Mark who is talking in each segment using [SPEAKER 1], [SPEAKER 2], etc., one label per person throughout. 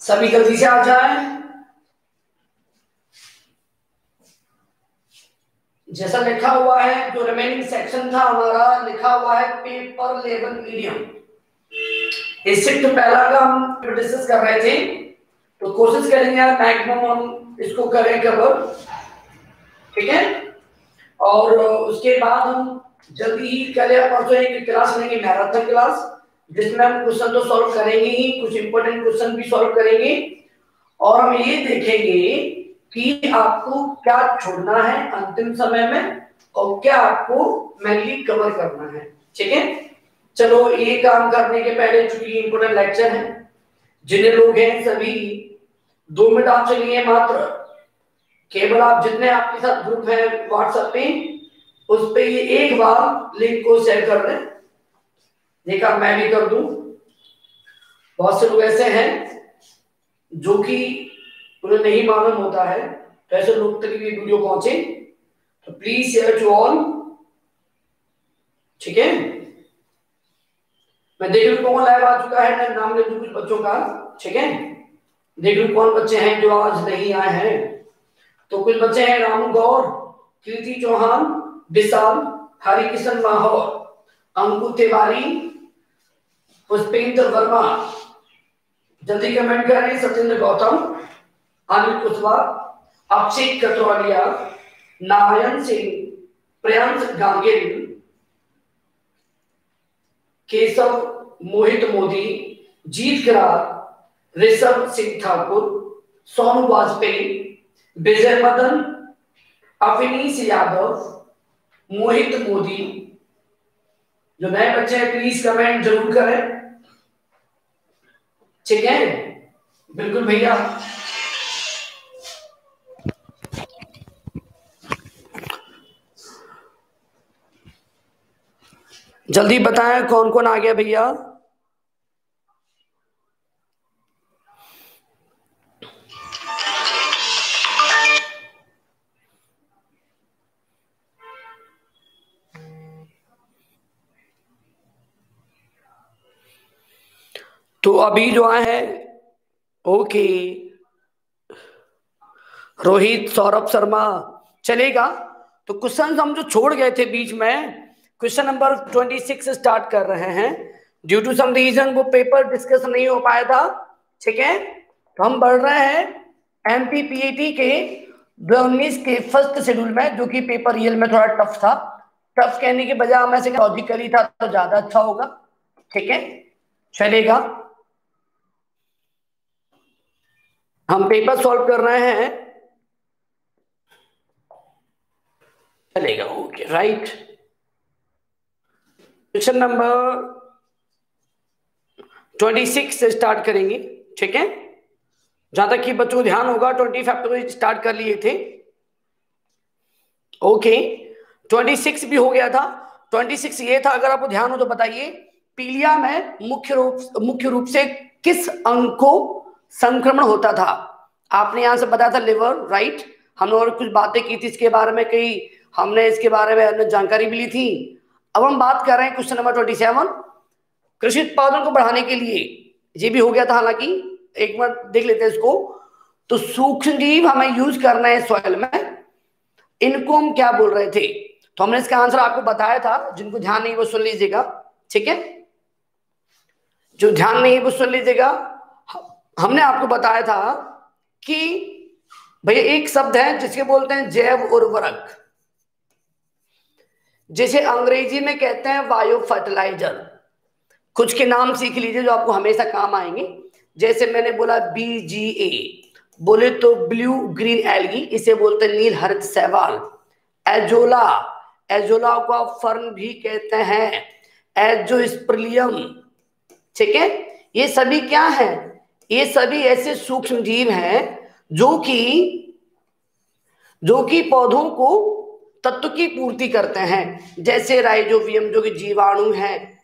[SPEAKER 1] सभी जल्दी से आ जाए। जैसा लिखा हुआ है, जो रिमेनिंग सेक्शन था, हमारा लिखा हुआ है पेपर लेवल मीडियम इस शिफ्ट पहला का हम डिस्कस कर रहे थे तो कोशिश करेंगे मैक्सिमम हम इसको करें कवर ठीक है? और उसके बाद हम जल्दी ही कल या परसों एक क्लास लेंगे मैराथन क्लास जिसमें हम क्वेश्चन तो सॉल्व करेंगे ही, कुछ इंपोर्टेंट क्वेश्चन भी सॉल्व करेंगे। और हम ये देखेंगे कि आपको क्या छोड़ना है अंतिम समय में और क्या आपको मेनली कवर करना है। ठीक है? चलो, ये काम करने के पहले चूँकि इंपोर्टेंट लेक्चर है जिन्हें लोग हैं सभी, दो मिनट आप चलिए मात्र। केवल आप जितने आपके साथ ग्रुप है व्हाट्सएप पे, उस पर एक बार लिंक को शेयर कर दें। देखा, मैं भी कर दू। बहुत से लोग ऐसे हैं जो कि उन्हें नहीं मालूम होता है। तो ऐसे लोग तक ये वीडियो पहुँचे। तो प्लीज़ शेयर टू ऑल ठीक है? मैं देख लू कौन लाइव आ चुका है, मैं नाम ले दू कुछ बच्चों का। ठीक है? देख लू कौन बच्चे हैं जो आज नहीं आए हैं। तो कुछ बच्चे हैं, रामू गौर, कीर्ति चौहान, विशाल, हरिकिशन माहौर, अंकुर तिवारी पुष्पेंद्र वर्मा। जल्दी कमेंट करें सत्येंद्र गौतम अनिल कुशवाहा, अक्षय कटवालिया नारायण सिंह, प्रियांश गांगेल केशव मोहित मोदी, जीत करार, ऋषभ सिंह ठाकुर, सोनू वाजपेयी, विजय मदन, अविनीश यादव, मोहित मोदी। जो नए बच्चे हैं प्लीज़ कमेंट ज़रूर करें। ठीक है? बिल्कुल भैया। जल्दी बताएँ कौन कौन आ गया भैया? तो अभी जो हैं, ओके। रोहित, सौरभ शर्मा, चलेगा? तो क्वेश्चन हम जो छोड़ गए थे बीच में question number twenty six start कर रहे हैं। ड्यू टू सम रीजन वो पेपर डिस्कस नहीं हो पाया था। ठीक है? तो हम बढ़ रहे हैं एमपीपीएटी के उन्नीस के फ़र्स्ट शेड्यूल में, जो कि पेपर रियल में थोड़ा टफ था। टफ कहने के बजाय हमें लॉजिकली था तो ज़्यादा अच्छा होगा। ठीक है? चलेगा। हम पेपर सॉल्व कर रहे हैं। चलेगा okay right question number twenty six से स्टार्ट करेंगे, ठीक है? जहाँ तक कि बच्चों ध्यान होगा ट्वेंटी फाइव स्टार्ट कर लिए थे। ओके ट्वेंटी सिक्स भी हो गया था। ट्वेंटी सिक्स ये था, अगर आपको ध्यान हो तो बताइए, पीलिया में मुख्य रूप मुख्य रूप से किस अंग को संक्रमण होता था। आपने यहाँ से बताया था लिवर, राइट? हमने और कुछ बातें की थी इसके बारे में, कई हमने इसके बारे में अन्य जानकारी भी ली थी। अब हम बात कर रहे हैं क्वेश्चन नंबर ट्वेंटी सेवन कृषि उत्पादन को बढ़ाने के लिए, ये भी हो गया था हालाँकि, एक बार देख लेते हैं इसको। तो सूक्ष्म जीव हमें यूज़ करना है सॉइल में। इनको हम क्या बोल रहे थे? तो हमने इसका आंसर आपको बताया था, जिनको ध्यान नहीं वो सुन लीजिएगा, ठीक है? जो ध्यान नहीं वो सुन लीजिएगा। हमने आपको बताया था कि भैया एक शब्द है जिसके बोलते हैं जैव उर्वरक, जिसे अंग्रेज़ी में कहते हैं बायो फर्टिलाइज़र। कुछ के नाम सीख लीजिए जो आपको हमेशा काम आएँगे। जैसे मैंने बोला बीजीए बोले तो ब्लू ग्रीन एल्गी, इसे बोलते हैं नील हरित सैवाल एजोला एजोला को आप फर्न भी कहते हैं। एजोस्प्रिलियम, ठीक है? ये सभी क्या है? ये सभी ऐसे सूक्ष्म जीव हैं जो कि जो कि पौधों को तत्व की पूर्ति करते हैं। जैसे राइजोवियम जो कि जीवाणु है।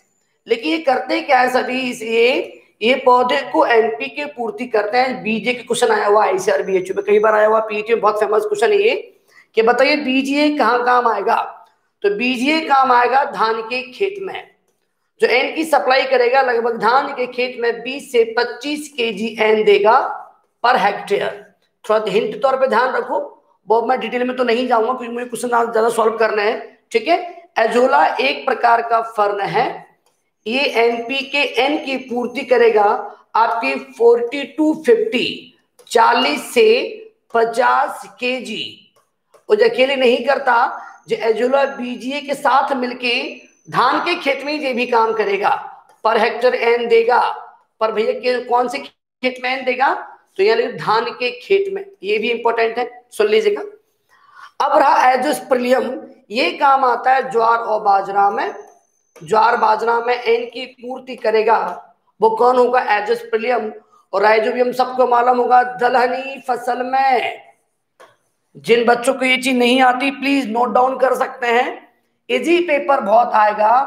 [SPEAKER 1] लेकिन ये करते क्या है सभी? ये ये पौधे को एनपी के पूर्ति करते हैं। बीजे के क्वेश्चन आया हुआ आईसीआर बी एच में कई बार आया हुआ पीएच में बहुत फ़ेमस क्वेश्चन है ये। कि बताइए बीजीए कहाँ काम आएगा? तो बीजीए काम आएगा? धान के खेत में। जो एन की सप्लाई करेगा लगभग धान के खेत में 20 से 25 केजी एन देगा पर हेक्टेयर। थोड़ा हिंट तौर पे ध्यान रखो बहुत मैं डिटेल में तो नहीं जाऊँगा क्योंकि मुझे क्वेश्चन ज़्यादा सॉल्व करना है, ठीक है? एजोला एक प्रकार का फर्न है। ये एनपी के एन की पूर्ति करेगा आपकी 40 टू 50 40 से 50 केजी। वो जो अकेले नहीं करता, जो एजोला बीजीए के साथ मिलके धान के खेत में ये भी काम करेगा। पर हेक्टर एन देगा। पर भैया कौन से खेत में एन देगा? तो यानी धान के खेत में। ये भी इंपॉर्टेंट है। सुन लीजिएगा। अब रहा एजोस्प्रिलियम ये काम आता है ज्वार और बाजरा में। ज्वार बाजरा में एन की पूर्ति करेगा। वो कौन होगा? एजोस्प्रिलियम और राइजोबियम, सबको मालूम होगा दलहनी फ़सल में। जिन बच्चों को ये चीज़ नहीं आती प्लीज़ नोट डाउन कर सकते हैं। इजी पेपर बहुत आएगा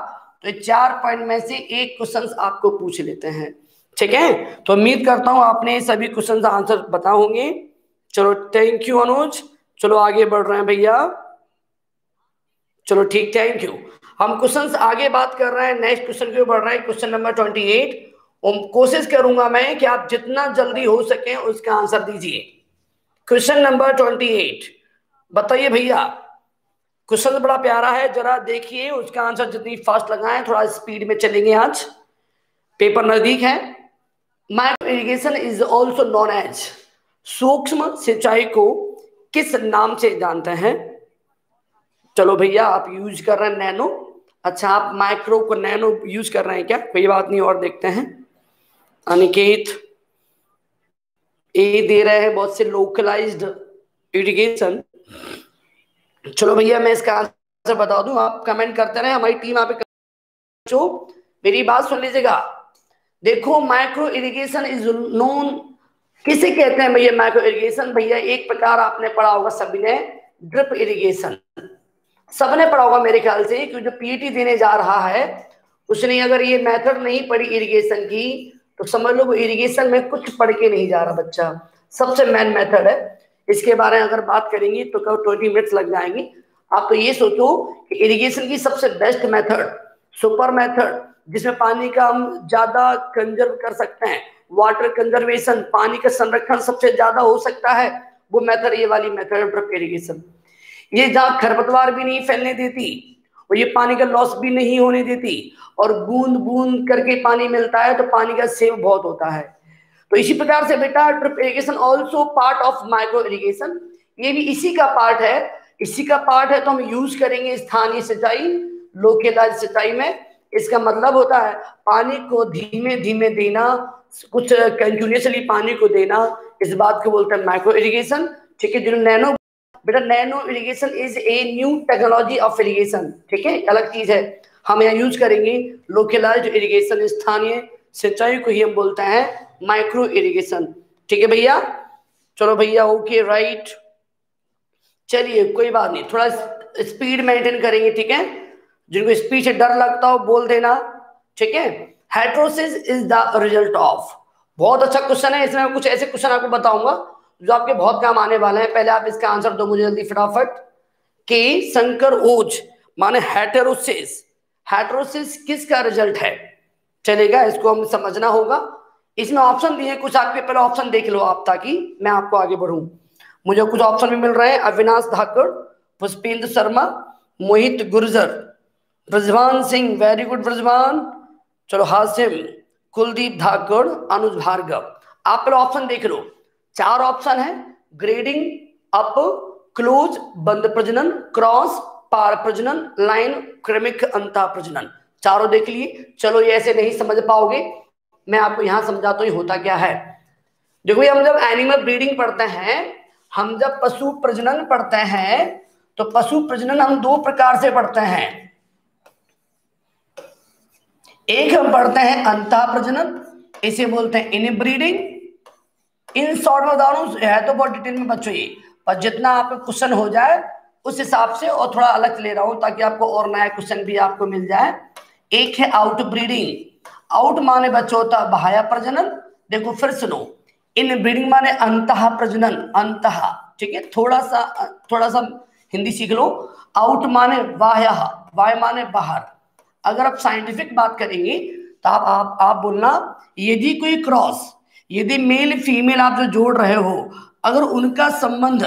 [SPEAKER 1] तो चार पॉइंट में से एक क्वेश्चन आपको पूछ लेते हैं। ठीक है? तो उम्मीद करता हूँ आपने सभी क्वेश्चन आंसर बता होंगे। चलो थैंक यू अनुज चलो, आगे बढ़ रहे हैं भैया। चलो, ठीक थैंक यू हम क्वेश्चन आगे बात कर रहे हैं। नेक्स्ट क्वेश्चन की बढ़ रहे हैं? क्वेश्चन नंबर ट्वेंटी एट कोशिश करूँगा मैं कि आप जितना जल्दी हो सके उसका आंसर दीजिए। क्वेश्चन नंबर ट्वेंटी एट बताइए भैया। क्वेश्चन बड़ा प्यारा है, जरा देखिए उसका आंसर जितनी फास्ट लगाएँ, थोड़ा स्पीड में चलेंगे आज। पेपर नज़दीक है। Micro irrigation is also known as सूक्ष्म सिंचाई को किस नाम से जानते हैं? चलो भैया, आप यूज़ कर रहे हैं नैनो। अच्छा आप माइक्रो को नैनो यूज़ कर रहे हैं क्या? कोई बात नहीं, और देखते हैं। अनिकेत, ए दे रहे हैं बहुत से लोकलाइज्ड इरिगेशन चलो भैया, मैं इसका आंसर बता दूँ। आप कमेंट करते रहे, हमारी टीम आप मेरी बात सुन लीजिएगा। देखो माइक्रो इरिगेशन इज़ नोन किसे कहते हैं भैया माइक्रो इरिगेशन भैया, एक प्रकार आपने पढ़ा होगा सभी ने ड्रिप इरिगेशन सबने पढ़ा होगा मेरे ख्याल से क्योंकि जो पीटी देने जा रहा है, उसने अगर ये मेथड नहीं पढ़ी इरिगेशन की तो समझ लो इरिगेशन में कुछ पढ़ के नहीं जा रहा बच्चा। सबसे मेन मेथड है। इसके बारे में अगर बात करेंगे तो कब ट्वेंटी मिनट्स लग जाएँगे। आप तो ये सोचो कि इरिगेशन की सबसे बेस्ट मेथड सुपर मेथड जिसमें पानी का हम ज़्यादा कंजर्व कर सकते हैं वाटर कंजर्वेशन पानी का संरक्षण सबसे ज़्यादा हो सकता है, वो मेथड ये वाली मेथड ड्रिप इरिगेशन ये जहाँ खरपतवार भी नहीं फैलने देती और ये पानी का लॉस भी नहीं होने देती और बूंद बूंद करके पानी मिलता है तो पानी का सेव बहुत होता है। तो इसी प्रकार से बेटा drip irrigation also part of micro irrigation ये भी इसी का पार्ट है। इसी का पार्ट है तो हम यूज़ करेंगे स्थानीय सिंचाई लोकेलाइज सिंचाई में। इसका मतलब होता है पानी को धीमे धीमे देना, कुछ कंटिन्यूसली पानी को देना। इस बात को बोलते हैं माइक्रो इरिगेशन ठीक है, जिन्होंने नैनो बेटा nano irrigation is a new technology of irrigation ठीक है, अलग चीज़ है। हम यहाँ यूज़ करेंगे लोकलाइज इरिगेशन स्थानीय। सिंचाई को ही हम बोलते हैं माइक्रो इरिगेशन ठीक है भैया? चलो भैया ओके राइट चलिए, कोई बात नहीं, थोड़ा स्पीड मेंटेन करेंगे, ठीक है? जिनको स्पीड से डर लगता हो, बोल देना, ठीक है? Hydrolysis is the result of बहुत अच्छा क्वेश्चन है, इसमें कुछ ऐसे क्वेश्चन आपको बताऊँगा, जो आपके बहुत काम आने वाले हैं। पहले आप इसका आंसर दो मुझे जल्दी, फटाफट। के संकर ओज, माने हेटेरोसिस हेटेरोसिस किसका रिज़ल्ट है? चलेगा, इसको हम समझना होगा। इसमें ऑप्शन दिए, कुछ आपके पहले ऑप्शन देख लो आप, ताकि मैं आपको आगे बढ़ू। मुझे कुछ ऑप्शन भी मिल रहे हैं। Avinash Dhakad, Pushpendra Sharma, Mohit Gurjar. Brajwan Singh very good Brajwan. चलो, हासिम, कुलदीप धाकड़, अनुज भार्गव। आप पहले ऑप्शन देख लो। चार ऑप्शन है। ग्रेडिंग अप क्लोज बंद प्रजनन क्रॉस पार प्रजनन लाइन क्रमिक, अंता प्रजनन। चारों देख लिए। चलो, ये ऐसे नहीं समझ पाओगे। मैं आपको यहाँ समझाता हूँ होता क्या है। देखो हम जब एनिमल ब्रीडिंग पढ़ते हैं, हम जब पशु प्रजनन पढ़ते हैं तो पशु प्रजनन हम दो प्रकार से पढ़ते हैं। एक हम पढ़ते हैं अंता प्रजनन, इसे बोलते हैं इन ब्रीडिंग इन शॉर्ट में उदाहरण है तो बहुत डिटेल में बच्चों ये। पर जितना आपका क्वेश्चन हो जाए, उस हिसाब से और थोड़ा अलग ले रहा हूँ, ताकि आपको और नया क्वेश्चन भी आपको मिल जाए। एक है आउट ब्रीडिंग आउट माने बच्चों होता बहाया प्रजनन देखो फिर सुनो। इन ब्रीडिंग माने अंत प्रजनन अंत। ठीक है? थोड़ा सा थोड़ा सा हिंदी सीख लो। आउट माने वाया वाय माने बाहर। अगर आप साइंटिफिक बात करेंगे तो आप आप, आप बोलना यदि कोई क्रॉस यदि मेल फीमेल आप जो जोड़ रहे हो अगर उनका संबंध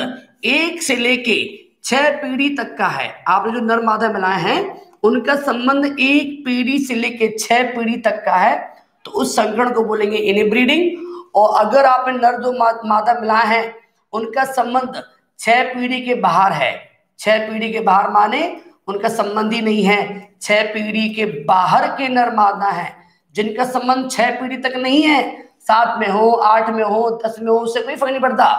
[SPEAKER 1] एक से लेके छह पीढ़ी तक का है आपने जो नर मादा मिलाए हैं उनका संबंध एक पीढ़ी से लेके छह पीढ़ी तक का है तो उस संकरण को बोलेंगे इनब्रीडिंग और अगर आपने नर दो मादा मिलाए हैं, उनका संबंध छह पीढ़ी के बाहर है। छह पीढ़ी के बाहर माने उनका संबंध ही नहीं है। छह पीढ़ी के बाहर के नर मादा है, जिनका संबंध छह पीढ़ी तक नहीं है। सात में हो, आठ में हो, दस में हो, उससे कोई फ़र्क नहीं पड़ता।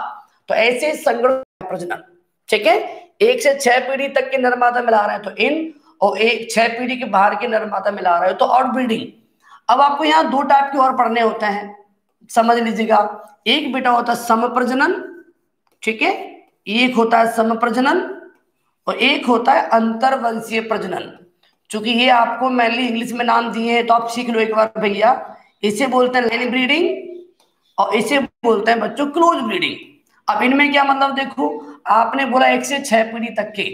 [SPEAKER 1] तो ऐसे संगठन प्रजनन, ठीक है? एक से छह पीढ़ी तक के नरमादा मिला रहे हैं तो इन और एक छह पीढ़ी के बाहर के नरमादा मिला रहे हो तो आउट ब्रीडिंग अब आपको यहाँ दो टाइप के और पढ़ने होते हैं। समझ लीजिएगा। एक बेटा होता है सम प्रजनन ठीक है? एक होता है सम प्रजनन और एक होता है अंतरवंशीय प्रजनन। चूँकि ये आपको मैनली इंग्लिश में नाम दिए हैं तो आप सीख लो एक बार भैया। इसे बोलते हैं लाइन ब्रीडिंग और इसे बोलते हैं बच्चों क्लोज ब्रीडिंग अब इनमें क्या मतलब देखो? आपने बोला एक से छह पीढ़ी तक के।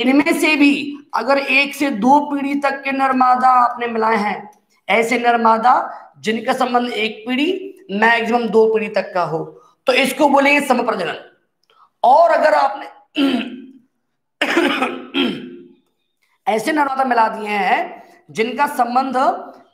[SPEAKER 1] इनमें से भी अगर एक से दो पीढ़ी तक के नरमादा आपने मिलाए हैं, ऐसे नरमादा जिनका संबंध एक पीढ़ी, मैक्सिमम दो पीढ़ी तक का हो। तो इसको बोलेंगे सम प्रजनन और अगर आपने ऐसे नरमादा मिला दिए हैं, जिनका संबंध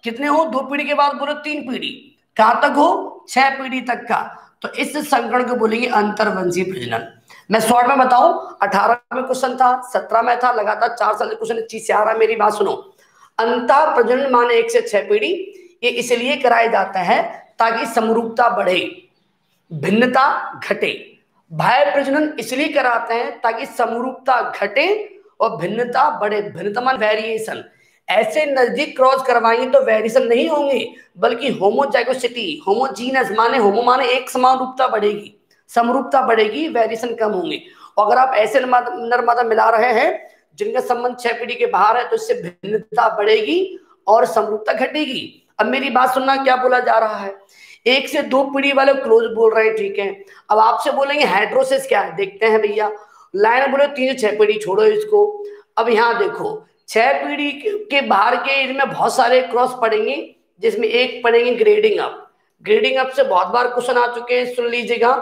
[SPEAKER 1] कितने हो? दो पीढ़ी के बाद बोले तीन पीढ़ी। कहाँ तक हो? छह पीढ़ी तक का। तो इस संकरण को बोलेंगे अंतरवंशीय प्रजनन। मैं शॉर्ट में बताऊँ, अठारह में क्वेश्चन था, सत्रह में था, लगातार चार साल क्वेश्चन चीज़ से आ रहा मेरी बात सुनो। अंतर प्रजनन माने एक से छह पीढ़ी, ये इसलिए कराया जाता है ताकि समरूपता बढ़े, भिन्नता घटे। भय प्रजनन इसलिए कराते हैं ताकि समरूपता घटे और भिन्नता बढ़े। भिन्नता मान वेरिएशन ऐसे नज़दीक क्रॉस करवाएँगे तो वेरिएशन नहीं होंगे, बल्कि होमोजाइगोसिटी होमोजीनस माने होमो माने एक समान रूपता बढ़ेगी। समरूपता बढ़ेगी वेरिएशन कम होंगे। और अगर आप ऐसे नर्मदा मिला रहे हैं, जिनका संबंध छह पीढ़ी के बाहर है तो इससे भिन्नता बढ़ेगी और समरूपता घटेगी। अब मेरी बात सुनना क्या बोला जा रहा है? एक से दो पीढ़ी वाले क्लोज बोल रहे हैं, ठीक है। अब आपसे बोलेंगे हाइड्रोसिस क्या है? देखते हैं भैया। लाइन बोले तीन से छह पीढ़ी, छोड़ो इसको। अब यहाँ देखो, छह पीढ़ी के बाहर के इनमें बहुत सारे क्रॉस पड़ेंगे जिसमें एक पड़ेंगे ग्रेडिंग अप ग्रेडिंग अप से बहुत बार क्वेश्चन आ चुके हैं, सुन लीजिएगा।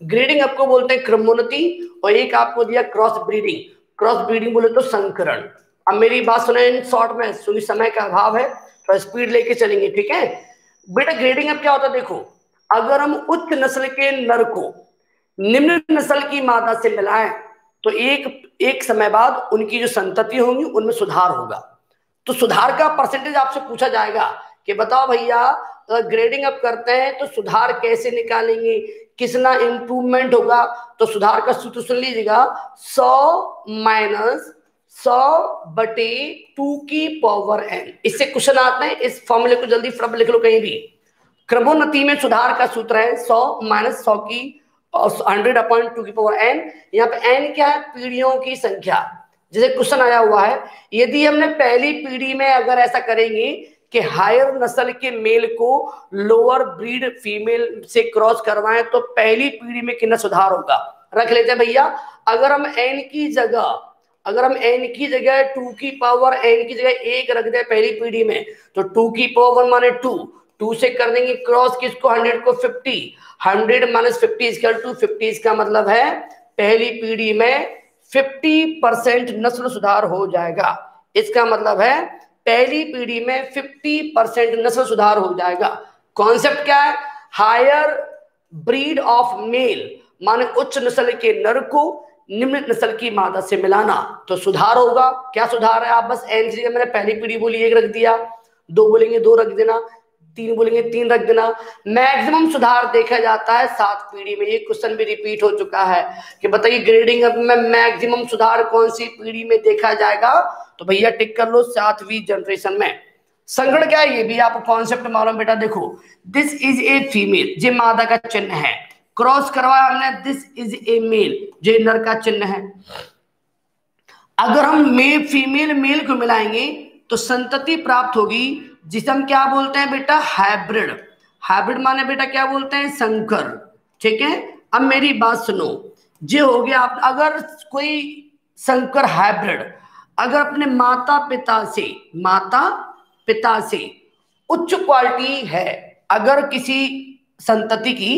[SPEAKER 1] ग्रेडिंग अप को बोलते हैं क्रमोन्नति और एक आपको दिया क्रॉस ब्रीडिंग क्रॉस ब्रीडिंग बोले तो संकरण। अब मेरी बात सुने, इन शॉर्ट में सुनी समय का अभाव है तो स्पीड लेके चलेंगे, ठीक है? बेटा ग्रेडिंग अप क्या होता है, देखो, अगर हम उच्च नस्ल के नर को निम्न नस्ल की मादा से मिलाएँ तो एक एक समय बाद उनकी जो संतति होंगी, उनमें सुधार होगा। तो सुधार का परसेंटेज आपसे पूछा जाएगा कि बताओ भैया अगर ग्रेडिंग अप करते हैं तो सुधार कैसे निकालेंगे? कितना इंप्रूवमेंट होगा? तो सुधार का सूत्र सुन लीजिएगा। सौ माइनस सौ बटे टू की पावर एन इससे क्वेश्चन आते हैं, इस फॉर्मूले को जल्दी फटअप लिख लो कहीं भी। क्रमोन्नति में सुधार का सूत्र है, सौ माइनस सौ की हंड्रेड अपॉइंट टू की पावर एन यहाँ पे एन क्या है? पीढ़ियों की संख्या। जैसे क्वेश्चन आया हुआ है, यदि हमने पहली पीढ़ी में अगर ऐसा करेंगे कि हायर नस्ल के मेल को लोअर ब्रीड फीमेल से क्रॉस करवाएँ तो पहली पीढ़ी में कितना सुधार होगा? रख लेते हैं भैया, अगर हम एन की जगह, अगर हम एन की जगह टू की पावर एन की जगह एक रख दे पहली पीढ़ी में तो टू की पावर माने टू टू से कर देंगे क्रॉस किसको? हंड्रेड को fifty hundred minus fifty is equal to fifty इसका मतलब है पहली पीढ़ी में फिफ्टी परसेंट नस्ल सुधार हो जाएगा। इसका मतलब है पहली पीढ़ी में फिफ्टी परसेंट नस्ल सुधार हो जाएगा। कॉन्सेप्ट क्या है? हायर ब्रीड ऑफ़ मेल माने उच्च नस्ल के नर को निम्न नस्ल की मादा से मिलाना। तो सुधार होगा। क्या सुधार है? आप बस एनसी मैंने पहली पीढ़ी बोली, एक रख दिया। दो बोलेंगे, दो रख देना। तीन बोलेंगे, तीन रख देना। मैक्सिमम सुधार देखा जाता है, सात पीढ़ी में ये क्वेश्चन भी रिपीट हो चुका है कि बताइए ग्रेडिंग में मैक्सिमम सुधार कौन सी पीढ़ी में देखा जाएगा? तो भैया, टिक कर लो सातवीं जनरेशन में। संगठन क्या है? ये भी आपको कॉन्सेप्ट मालूम बेटा, देखो। दिस इज़ ए फीमेल जे मादा का चिन्ह है। क्रॉस करवाया हमने दिस इज़ ए मेल जे नर का चिन्ह है। अगर हम मेल फीमेल मेल को मिलाएँगे तो संतति प्राप्त होगी जिसे हम क्या बोलते हैं बेटा? हाइब्रिड हाइब्रिड माने बेटा क्या बोलते हैं? संकर. ठीक है? अब मेरी बात सुनो। जे हो गया आप, अगर कोई संकर हाइब्रिड अगर अपने माता पिता से माता पिता से उच्च क्वालिटी है, अगर किसी संतति की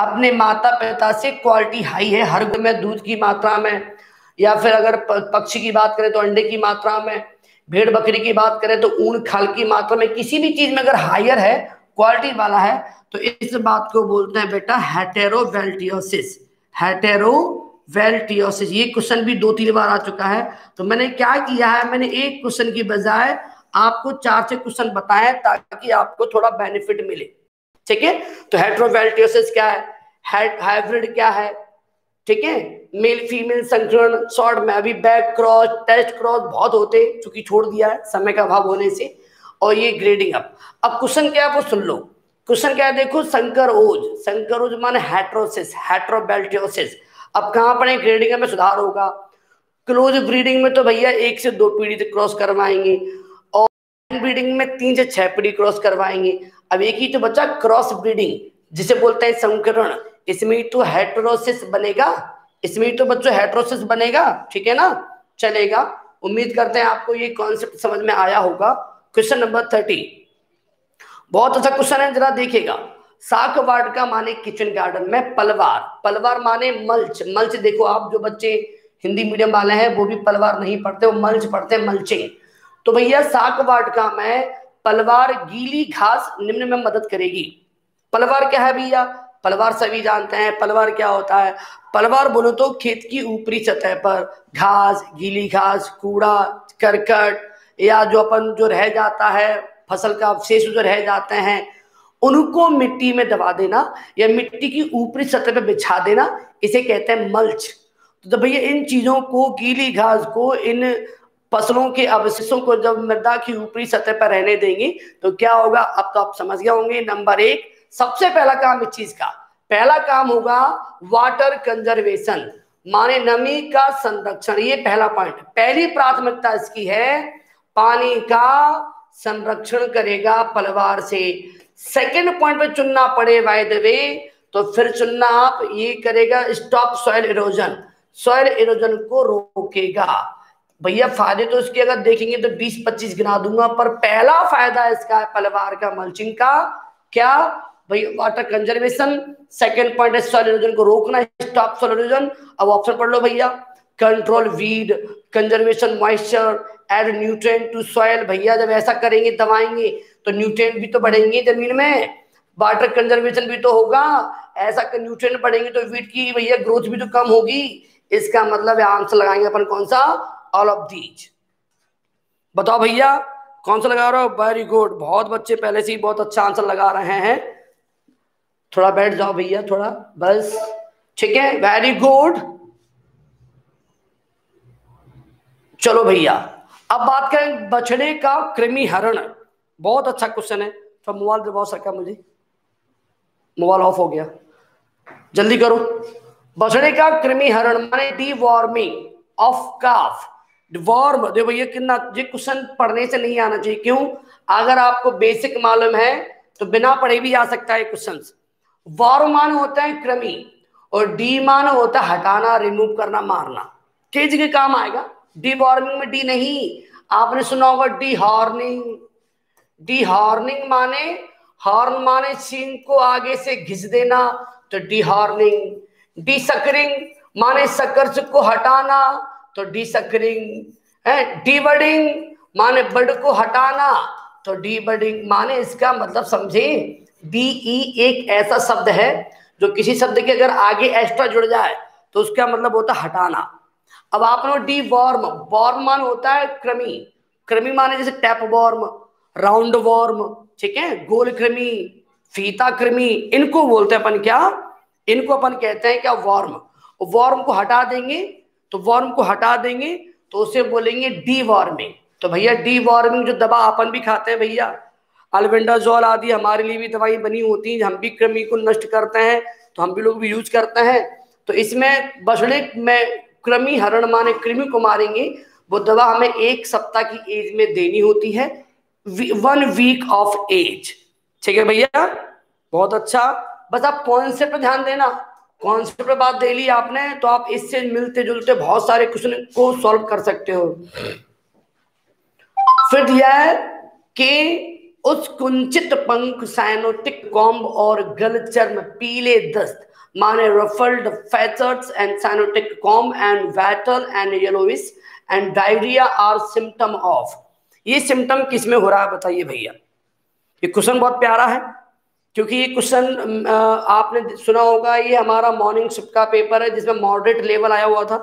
[SPEAKER 1] अपने माता पिता से क्वालिटी हाई है, हर में दूध की मात्रा में, या फिर अगर पक्षी की बात करें तो अंडे की मात्रा में भेड़ बकरी की बात करें तो ऊन, खाल की मात्रा में किसी भी चीज़ में अगर हायर है, क्वालिटी वाला है तो इस बात को बोलते हैं बेटा हेटेरोवेल्टियोसिस हेटेरोवेल्टियोसिस ये क्वेश्चन भी दो तीन बार आ चुका है। तो मैंने क्या किया है? मैंने एक क्वेश्चन की बजाय आपको चार से क्वेश्चन बताए ताकि आपको थोड़ा बेनिफिट मिले। ठीक है? तो हेट्रोवेल्टियोसिस क्या है? हाइब्रिड क्या है? ठीक है? मेल फीमेल संक्रमण शॉर्ट में अभी बैक क्रॉस टेस्ट क्रॉस बहुत होते हैं, चूँकि छोड़ दिया है, समय का अभाव होने से। और ये ग्रेडिंग अप अब क्वेश्चन क्या है, वो सुन लो। क्वेश्चन क्या है, देखो संकर ओज संकर ओज माने हेट्रोसिस हेट्रोबेल्टियोसिस अब कहाँ पर ग्रेडिंग में सुधार होगा? क्लोज ब्रीडिंग में तो भैया एक से दो पीढ़ी क्रॉस करवाएँगे। और ब्रीडिंग में तीन से छह पीढ़ी क्रॉस करवाएँगे। अब एक ही तो बच्चा क्रॉस ब्रीडिंग जिसे बोलते हैं संकरण। इसमें तो हेट्रोसिस बनेगा, इसमें तो बच्चों हेट्रोसिस बनेगा, ठीक है ना? चलेगा। उम्मीद करते हैं आपको ये कॉन्सेप्ट समझ में आया होगा। क्वेश्चन नंबर थर्टी बहुत अच्छा क्वेश्चन है, जरा देखिएगा। साक वाटिका माने किचन गार्डन में पलवार। पलवार माने मल्च मल्च देखो आप, जो बच्चे हिंदी मीडियम वाले हैं, वो भी पलवार नहीं पढ़ते, वो मल्च पढ़ते हैं मल्चिंग तो भैया साक वाटिका में पलवार गीली घास निम्न में मदद करेगी। पलवार क्या है भैया? पलवार सभी जानते हैं, पलवार क्या होता है? पलवार बोलो तो खेत की ऊपरी सतह पर घास, गीली घास, कूड़ा, करकट, या जो अपन जो रह जाता है, फ़सल का अवशेष जो रह जाते हैं, उनको मिट्टी में दबा देना या मिट्टी की ऊपरी सतह पर बिछा देना, इसे कहते हैं मल्च तो भैया इन चीज़ों को, गीली घास को, इन फ़सलों के अवशेषों को जब मृदा की ऊपरी सतह पर रहने देंगे तो क्या होगा? अब तो आप समझ गए होंगे। नंबर एक सबसे पहला काम इस चीज़ का। पहला काम होगा वाटर कंजर्वेशन माने नमी का संरक्षण। ये पहला पॉइंट पहली प्राथमिकता इसकी है, पानी का संरक्षण करेगा पलवार से। सेकंड पॉइंट पे चुनना पड़े वाय वे तो फिर चुनना आप, ये करेगा stop soil erosion soil erosion को रोकेगा। भैया, फ़ायदे तो इसके अगर देखेंगे तो 20-25 गिना दूँगा, पर पहला फ़ायदा इसका है पलवार का मल्चिंग का। क्या? भाई वाटर कंजर्वेशन सेकंड पॉइंट है सॉइल इरोजन को रोकना स्टॉप सॉइल इरोजन अब ऑप्शन पढ़ लो भैया। Control weed conservation moisture add nutrient to soil भैया, जब ऐसा करेंगे, दबाएँगे तो न्यूट्रिएंट भी तो बढ़ेंगे ज़मीन में। वाटर कंजर्वेशन भी तो होगा। ऐसा न्यूट्रिएंट बढ़ेंगे तो वीट की भैया ग्रोथ भी तो कम होगी। इसका मतलब आंसर लगाएँगे अपन कौन सा? ऑल ऑफ़ दीज बताओ भैया, कौन सा लगा रहे हो? वेरी गुड बहुत बच्चे पहले से ही बहुत अच्छा आंसर लगा रहे हैं। थोड़ा बैठ जाओ भैया, थोड़ा, बस, ठीक है? वेरी गुड चलो भैया, अब बात करें बछड़े का कृमि हरण। बहुत अच्छा क्वेश्चन है। तो मोबाइल दबाओ सका मुझे। मोबाइल ऑफ़ हो गया। जल्दी करो। बछड़े का कृमि हरण, माने deworming of calf worm देखो भैया, कितना, ये क्वेश्चन पढ़ने से नहीं आना चाहिए। क्यों? अगर आपको बेसिक मालूम है तो बिना पढ़े भी आ सकता है क्वेश्चन वॉर्म मान होता है कृमि और डी मान होता है हटाना रिमूव करना, मारना। किस जगह काम आएगा। डी वार्मिंग में डी नहीं। आपने सुना होगा डी हॉर्निंग डी हॉर्निंग माने हॉर्न माने सीन को आगे से घिस देना तो डी हॉर्निंग डी सकरिंग माने सकर्ज को हटाना तो डी सकरिंग है? डी बडिंग माने बड को हटाना तो डी बडिंग माने इसका मतलब समझे डी ई एक ऐसा शब्द है जो किसी शब्द के अगर आगे एक्स्ट्रा जुड़ जाए तो उसका मतलब होता है हटाना। अब आपने डी वॉर्म वॉर्म मान होता है क्रमी। क्रमी माने जैसे टैप वॉर्म राउंड वॉर्म ठीक है? गोल क्रमी, फीता क्रमी, इनको बोलते हैं अपन क्या? इनको अपन कहते हैं क्या? वॉर्म वॉर्म को हटा देंगे तो वॉर्म को हटा देंगे तो उसे बोलेंगे डी वॉर्मिंग तो भैया डी वॉर्मिंग जो दवा अपन भी खाते हैं, भैया अल्बेंडाजोल आदि हमारे लिए भी दवाई बनी होती है, हम भी कृमि को नष्ट करते हैं तो हम भी लोग भी यूज़ करते हैं। तो इसमें बछड़े में कृमि हरण माने कृमि को मारेंगे, वो दवा हमें एक सप्ताह की एज में देनी होती है वन वीक ऑफ़ एज ठीक है भैया? बहुत अच्छा। बस आप कॉन्सेप्ट पर ध्यान देना। कॉन्सेप्ट पर बात दे ली आपने तो आप इससे मिलते जुलते बहुत सारे क्वेश्चन को सॉल्व कर सकते हो। फिर दिया है, कि उस कुंचित पंख साइनोटिक कॉम्ब और गलचर्म पीले दस्त, माने ruffled feathers and cyanotic comb and wattle and yellowish and diarrhoea are symptom of ये सिम्टम किसमें हो रहा है बताइए भैया? ये क्वेश्चन बहुत प्यारा है, क्योंकि ये क्वेश्चन आपने सुना होगा, ये हमारा मॉर्निंग शिफ्ट का पेपर है जिसमें मॉडरेट लेवल आया हुआ था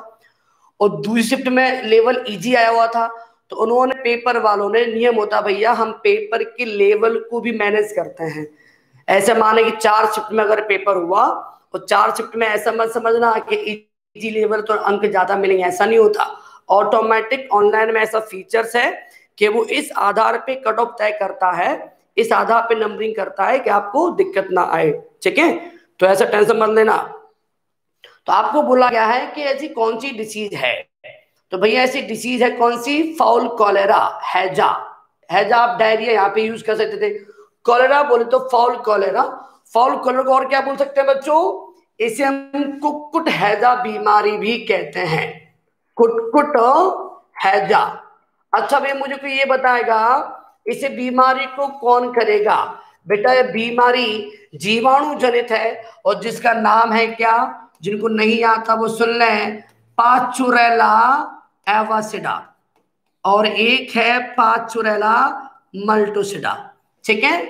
[SPEAKER 1] और दूसरी शिफ्ट में लेवल इजी आया हुआ था। तो उन्होंने पेपर वालों ने नियम होता भैया, हम पेपर के लेवल को भी मैनेज करते हैं। ऐसे माने कि चार शिफ्ट में अगर पेपर हुआ तो चार शिफ्ट में ऐसा मत समझना कि इजी लेवल तो अंक ज़्यादा मिलेंगे, ऐसा नहीं होता। ऑटोमेटिक ऑनलाइन में ऐसा फीचर्स है कि वो इस आधार पे कट ऑफ़ तय करता है, इस आधार पे नंबरिंग करता है कि आपको दिक्कत ना आए, ठीक है? तो ऐसा टेंशन मत लेना। तो आपको बोला गया है कि ऐसी कौन सी डिसीज है? तो भैया, ऐसी डिसीज है कौन सी? फाउल कॉलेरा हैजा हैजा आप डायरिया यहाँ पे यूज़ कर सकते थे। कॉलेरा बोले तो फाउल कॉलेरा फाउल कॉलेरा को और क्या बोल सकते हैं बच्चों? इसे हम कुकुट हैजा बीमारी भी कहते हैं। कुटकुट हैजा अच्छा भैया, मुझे कोई ये बताएगा, इसे बीमारी को कौन करेगा? बेटा, ये बीमारी जीवाणु जनित है और जिसका नाम है क्या? जिनको नहीं आता वो सुन लें। पाचुरेला एवासिडा। और एक है पाचुरेला मल्टोसिडा। ठीक है?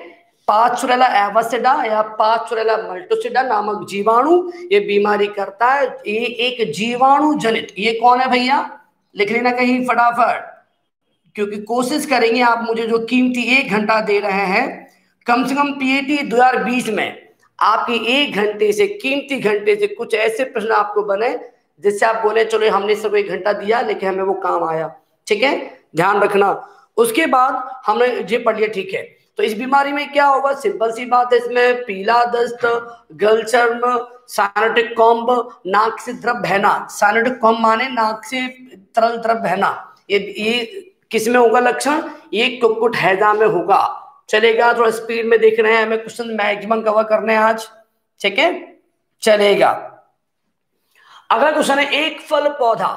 [SPEAKER 1] पाचुरेला एवासिडा या पाचुरेला मल्टोसिडा नामक जीवाणु ये बीमारी करता है। ये एक जीवाणु जनित ये कौन है भैया? लिख लेना कहीं फटाफट। क्योंकि कोशिश करेंगे आप मुझे जो कीमती एक घंटा दे रहे हैं, कम से कम पीएटी 2020 में आपकी एक घंटे से, कीमती घंटे से कुछ ऐसे प्रश्न आपको बने जिससे आप बोले, चलो हमने सब एक घंटा दिया, लेकिन हमें वो काम आया। ठीक है? ध्यान रखना। उसके बाद हमने ये पढ़ लिया, ठीक है? तो इस बीमारी में क्या होगा? सिंपल सी बात है, इसमें पीला दस्त गलचर्म साइनोटिक कॉम्ब नाक से द्रव बहना। साइनोटिक कॉम्ब माने नाक से तरल द्रव बहना। ये ये किसमें होगा लक्षण? ये कुकुट हैजा में होगा। चलेगा, थोड़ा स्पीड में देख रहे हैं, हमें क्वेश्चन मैक्सिमम कवर करने हैं आज। ठीक है? चलेगा। अगला क्वेश्चन है एक फल पौधा,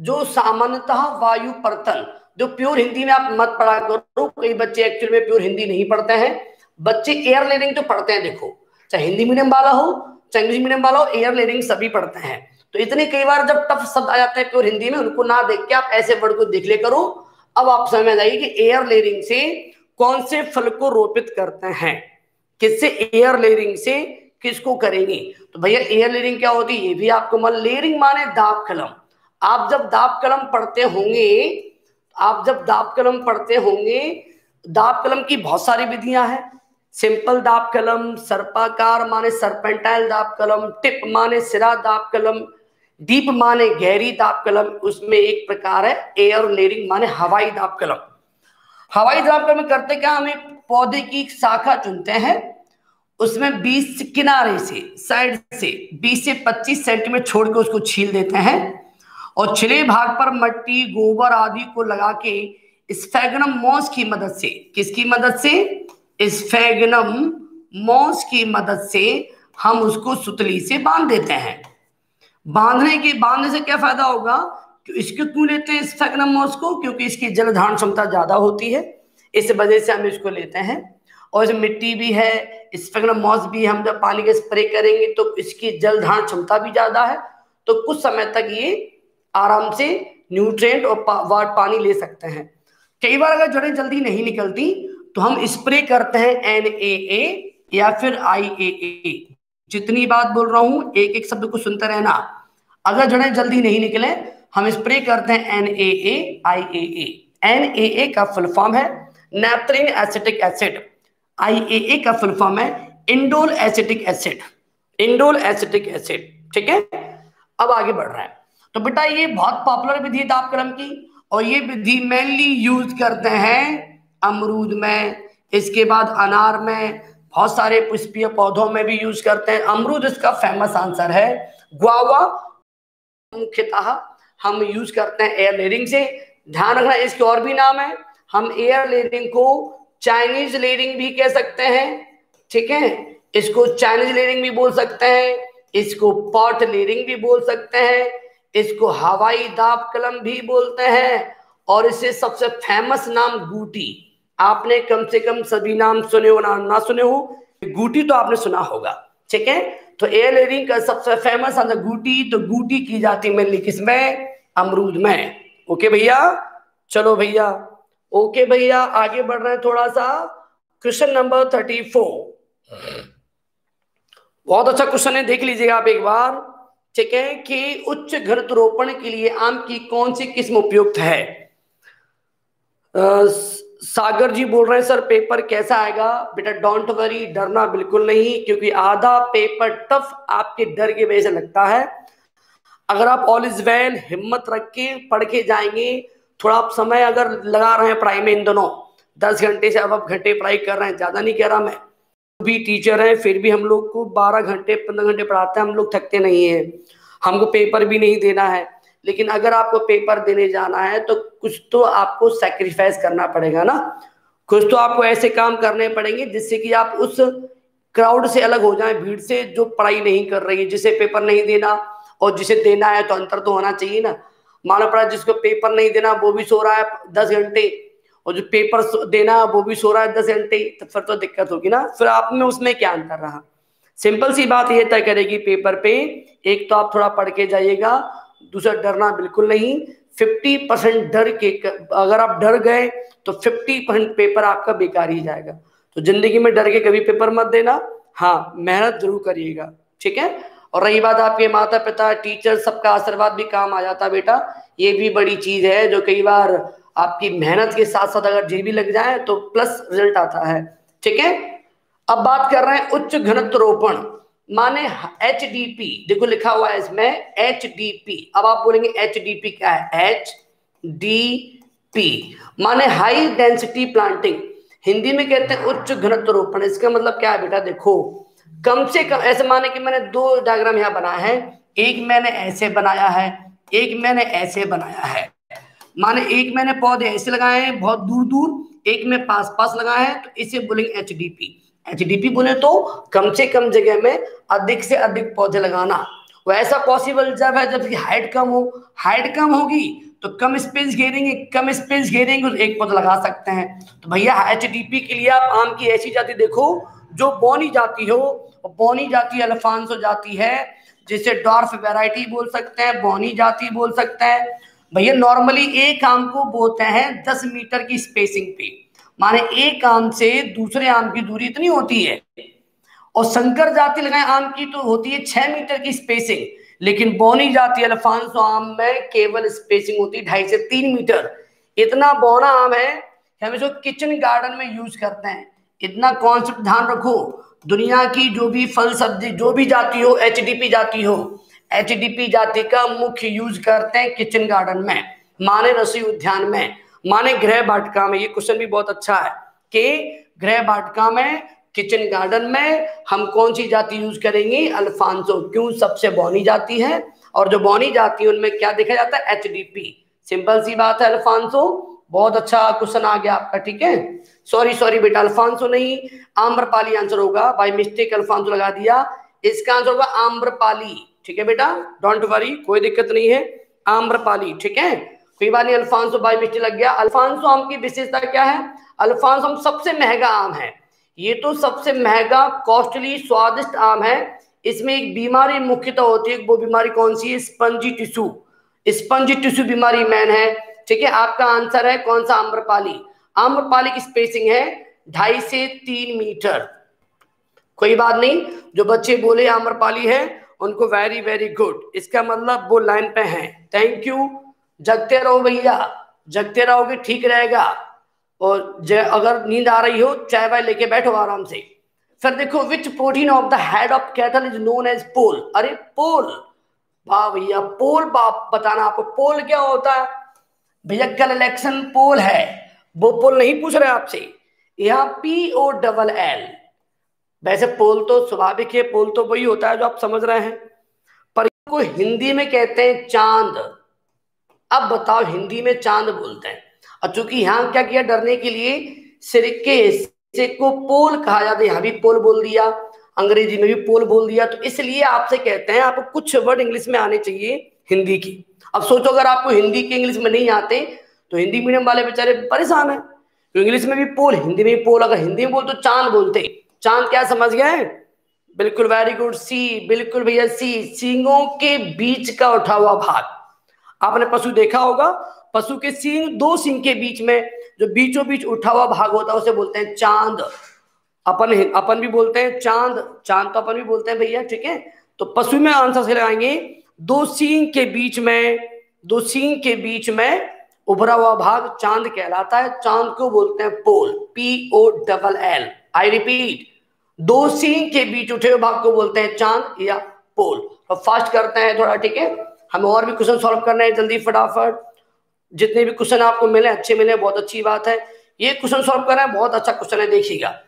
[SPEAKER 1] जो सामान्यतः वायु परतन जो प्योर हिंदी में आप मत पढ़ा करो, कई बच्चे एक्चुअल में प्योर हिंदी नहीं पढ़ते हैं। बच्चे एयर लेनिंग तो पढ़ते हैं, देखो। चाहे हिंदी मीडियम वाला हो, चाहे इंग्लिश मीडियम वाला हो एयर लेनिंग सभी पढ़ते हैं। तो इतने कई बार जब टफ शब्द आ जाते हैं प्योर हिंदी में, उनको ना देख के आप ऐसे वर्ड को देख ले करो। अब आप समझ आइए कि एयर लेयरिंग से कौन से फल को रोपित करते हैं? किससे? एयर लेयरिंग से किसको करेंगे? तो भैया एयर लेयरिंग क्या होती है? ये भी आपको मान लेयरिंग माने दाब कलम। आप जब दाब कलम पढ़ते होंगे, आप जब दाब कलम पढ़ते होंगे, दाब कलम की बहुत सारी विधियाँ हैं। सिंपल दाब कलम, सर्पाकार माने सरपेंटाइल दाब कलम, टिप माने सिरा दाब कलम, डीप माने गहरी दाब कलम, उसमें एक प्रकार है एयर लेयरिंग माने हवाई दाब कलम। हवाई दाब कलम करते क्या हमें? पौधे की शाखा चुनते हैं। उसमें 20 किनारे से, साइड से 20 से 25 सेंटीमीटर छोड़ के उसको छील देते हैं। और छिले भाग पर मट्टी, गोबर आदि को लगा के स्फेगनम मॉस की मदद से, किसकी मदद से? स्फेगनम मॉस की मदद से हम उसको सुतली से बाँध देते हैं। बांधने के, बांधने से क्या फ़ायदा होगा कि इसको क्यों लेते हैं स्फेगनम मॉस को? क्योंकि इसकी जलधारण क्षमता ज़्यादा होती है। इस वजह से हम इसको लेते हैं। और इसमें मिट्टी भी है स्फेगनमोस भी हम जब पानी के स्प्रे करेंगे तो इसकी जल धारण क्षमता भी ज़्यादा है तो कुछ समय तक ये आराम से न्यूट्रेंट और पा, पानी ले सकते हैं। कई बार अगर जड़ें जल्दी नहीं निकलती तो हम स्प्रे करते हैं एन ए ए या फिर आई ए ए जितनी बात बोल रहा हूँ एक एक शब्द को सुनते रहना। अगर जड़ें जल्दी नहीं निकले हम स्प्रे करते हैं N A A I A A N A ए का फुल फॉर्म है नेपथलीन एसिटिक एसिड। आई ए ए का फुल फॉर्म है indole acetic acid indole acetic acid ठीक है? अब आगे बढ़ रहा है। तो बेटा ये बहुत पॉपुलर विधि है तापक्रम की, और ये विधि मेनली यूज़ करते हैं अमरूद में, इसके बाद अनार में, बहुत सारे पुष्पीय पौधों में भी यूज़ करते हैं। अमरूद इसका फ़ेमस आंसर है। गुआवा मुख्यतः हम यूज़ करते हैं एयर लेयरिंग से। ध्यान रखना, इसके और भी नाम है। हम एयर लेयरिंग को चाइनीज़ लेयरिंग भी कह सकते हैं, ठीक है? इसको चाइनीज़ लेयरिंग भी बोल सकते हैं, इसको पॉट लेयरिंग भी बोल सकते हैं, इसको हवाई दाब कलम भी बोलते हैं, और इसे सबसे फ़ेमस नाम गूटी आपने कम से कम सभी नाम सुने हो ना ना सुने हो? गूटी तो आपने सुना होगा, ठीक है? तो एयर लेरिंग का सबसे फ़ेमस आंसर गूटी तो गूटी की जाती है मेनली किसमें? अमरूद में। ओके भैया? चलो भैया ओके भैया आगे बढ़ रहे हैं थोड़ा सा क्वेश्चन नंबर थर्टी फोर। बहुत अच्छा क्वेश्चन है देख लीजिएगा आप एक बार। ठीक है कि उच्च घनत्व रोपण के लिए आम की कौन सी किस्म उपयुक्त है? आ, सागर जी बोल रहे हैं सर पेपर कैसा आएगा? बेटा डोंट वरी डरना बिल्कुल नहीं क्योंकि आधा पेपर टफ आपके डर की वजह से लगता है। अगर आप ऑल इज़ वेल हिम्मत रख के पढ़ के जाएँगे थोड़ा आप समय अगर लगा रहे हैं पढ़ाई में इन दोनों, दस घंटे से अब आप घंटे पढ़ाई कर रहे हैं, ज़्यादा नहीं कह रहा मैं। भी टीचर हैं, फिर भी हम लोग को बारह घंटे, पंद्रह घंटे पढ़ाते हैं, हम लोग थकते नहीं है। हमको पेपर भी नहीं देना है, लेकिन अगर आपको पेपर देने जाना है तो कुछ तो आपको सेक्रीफाइस करना पड़ेगा ना। कुछ तो आपको ऐसे काम करने पड़ेंगे, जिससे कि आप उस क्राउड से अलग हो जाए, भीड़ से जो पढ़ाई नहीं कर रही है जिसे पेपर नहीं देना और जिसे देना है तो अंतर तो होना चाहिए ना। मानो पड़ा जिसको पेपर नहीं देना, वो भी सो रहा है दस घंटे। और जो पेपर देना, वो भी सो रहा है दस घंटे। तो फिर तो दिक्कत होगी ना। फिर आप में उसमें क्या अंतर रहा? सिंपल सी बात ये तय करेगी पेपर पे, एक तो आप थोड़ा पढ़ के जाइएगा। दूसरा, डरना बिल्कुल नहीं। फिफ्टी परसेंट डर के अगर आप डर गए तो फिफ्टी परसेंट पेपर आपका बेकार ही जाएगा। तो ज़िंदगी में डर के कभी पेपर मत देना। हाँ मेहनत ज़रूर करिएगा। ठीक है? और रही बात आपके माता पिता टीचर सबका आशीर्वाद भी काम आ जाता बेटा। ये भी बड़ी चीज़ है जो कई बार आपकी मेहनत के साथ साथ अगर जे भी लग जाए तो प्लस रिज़ल्ट आता है। ठीक है? अब बात कर रहे हैं उच्च घनत्व रोपण माने एच देखो लिखा हुआ है इसमें एच डी पी अब आप बोलेंगे एच डी पी क्या है? एच डी पी माने हाई डेंसिटी प्लांटिंग हिंदी में कहते हैं उच्च घनत्व रोपण इसका मतलब क्या है बेटा? देखो कम से कम, ऐसे माने कि मैंने दो डायग्राम यहाँ बनाया है। एक मैंने ऐसे बनाया है, एक मैंने ऐसे बनाया है। माने एक मैंने पौधे ऐसे लगाए हैं, बहुत दूर दूर एक में पास पास लगाए हैं तो इसे बोलेंगे H D P H D P बोले तो कम से कम जगह में अधिक से अधिक पौधे लगाना। वो ऐसा पॉसिबल जब है, जब हाइट कम हो। हाइट कम होगी तो कम स्पेस घेरेंगे, कम स्पेस घेरेंगे तो एक पौधा लगा सकते हैं। तो भैया एच डी पी के लिए आप आम की ऐसी जाति देखो जो बोनी जाती हो बोनी जाती अल्फांसो जाती है, जिसे डॉर्फ वेराइटी बोल सकते हैं, बोनी जाति बोल सकते हैं। भैया नॉर्मली एक आम को बोते हैं दस मीटर की स्पेसिंग पे। माने एक आम से दूसरे आम की दूरी इतनी होती है। और संकर जाति लगाए आम की तो होती है छह मीटर की स्पेसिंग लेकिन बोनी जाति अल्फांसो आम में केवल स्पेसिंग होती है ढाई से तीन मीटर। इतना बोना आम है हम इसको किचन गार्डन में यूज़ करते हैं। इतना कॉन्सेप्ट ध्यान रखो? दुनिया की जो भी फल सब्ज़ी, जो भी जाती हो एच जाती हो एच जाति का मुख्य यूज़ करते हैं किचन गार्डन में, माने रसी उद्यान में, माने गृह बाटिका में। ये क्वेश्चन भी बहुत अच्छा है कि गृह बाटिका में किचन गार्डन में हम कौन सी जाति यूज़ करेंगे? अल्फांसो। क्यों? सबसे बौनी जाती है। और जो बौनी जाती है, उनमें क्या देखा जाता है? एचडीपी सिंपल सी बात है, अल्फांसो। बहुत अच्छा क्वेश्चन आ गया आपका, ठीक है? सॉरी सॉरी बेटा, अल्फांसो नहीं, आम्रपाली आंसर होगा। बाय मिस्टेक अल्फांसो लगा दिया। इसका आंसर होगा आम्रपाली, ठीक है बेटा? डोंट वरी कोई दिक्कत नहीं है। आम्रपाली, ठीक है? कोई बात नहीं, अल्फांसो बाय मिस्टेक लग गया। अल्फांसो आम की विशेषता क्या है? अल्फांसो आम सबसे महँगा आम है। ये तो सबसे महँगा कॉस्टली स्वादिष्ट आम है। इसमें एक बीमारी मुख्यतः होती है, वो बीमारी कौन सी है? स्पंजी टिश्यू स्पंजी टिश्यू बीमारी मैन है। ठीक है, आपका आंसर है कौन सा आम्रपाली? आम्रपाली की स्पेसिंग है ढाई से तीन मीटर। कोई बात नहीं, जो बच्चे बोले आम्रपाली है, उनको वेरी वेरी गुड इसका मतलब वो लाइन पे हैं। थैंक यू जगते रहो भैया। जगते रहोगे, ठीक रहेगा। और अगर नींद आ रही हो, चाय वाय लेके बैठो आराम से। फिर देखो which protein of the head of cattle is known as poll अरे पोल वाह भैया पोल बाप, बताना आपको पोल क्या होता है? भैया कल इलेक्शन पोल है। वो पोल नहीं पूछ रहे आपसे। यहाँ पी ओ डबल एल वैसे पोल तो स्वाभाविक है पोल तो वही होता है जो आप समझ रहे हैं। पर को हिंदी में कहते हैं चाँद। अब बताओ, हिंदी में चाँद बोलते हैं। और चूँकि यहाँ क्या किया डरने के लिए, सिरके हिस्से को पोल कहा जाता है। यहाँ भी पोल बोल दिया, अंग्रेज़ी में भी पोल बोल दिया। तो इसलिए आपसे कहते हैं आपको कुछ वर्ड इंग्लिश में आने चाहिए हिंदी की। अब सोचो, अगर आपको हिंदी के इंग्लिश में नहीं आते तो हिंदी मीडियम वाले बेचारे परेशान है। तो इंग्लिश में भी पोल, हिंदी में भी पोल, अगर हिंदी में बोल तो चाँद बोलते। चाँद क्या समझ गए बिल्कुल वेरी गुड सी बिल्कुल भैया सी सींगों के बीच का उठा हुआ भाग। आपने पशु देखा होगा, पशु के सींग, दो सींग के बीच में जो बीचों बीच उठा हुआ भाग होता है, उसे बोलते हैं चाँद। अपन अपन भी बोलते हैं चाँद चाँद तो अपन भी बोलते हैं भैया, ठीक है? तो पशु में आंसर से लगाएँगे दो सींग के बीच में, दो सींग के बीच में उभरा हुआ भाग चाँद कहलाता है। चाँद को बोलते हैं poll P O double L I repeat दो सींग के बीच उठे हुए भाग को बोलते हैं चाँद या पोल। तो फास्ट करते हैं थोड़ा, ठीक है? हमें और भी क्वेश्चन सॉल्व करना है जल्दी फटाफट। जितने भी क्वेश्चन आपको मिले, अच्छे मिले, बहुत अच्छी बात है। ये क्वेश्चन सॉल्व करना है, बहुत अच्छा क्वेश्चन है, देखिएगा।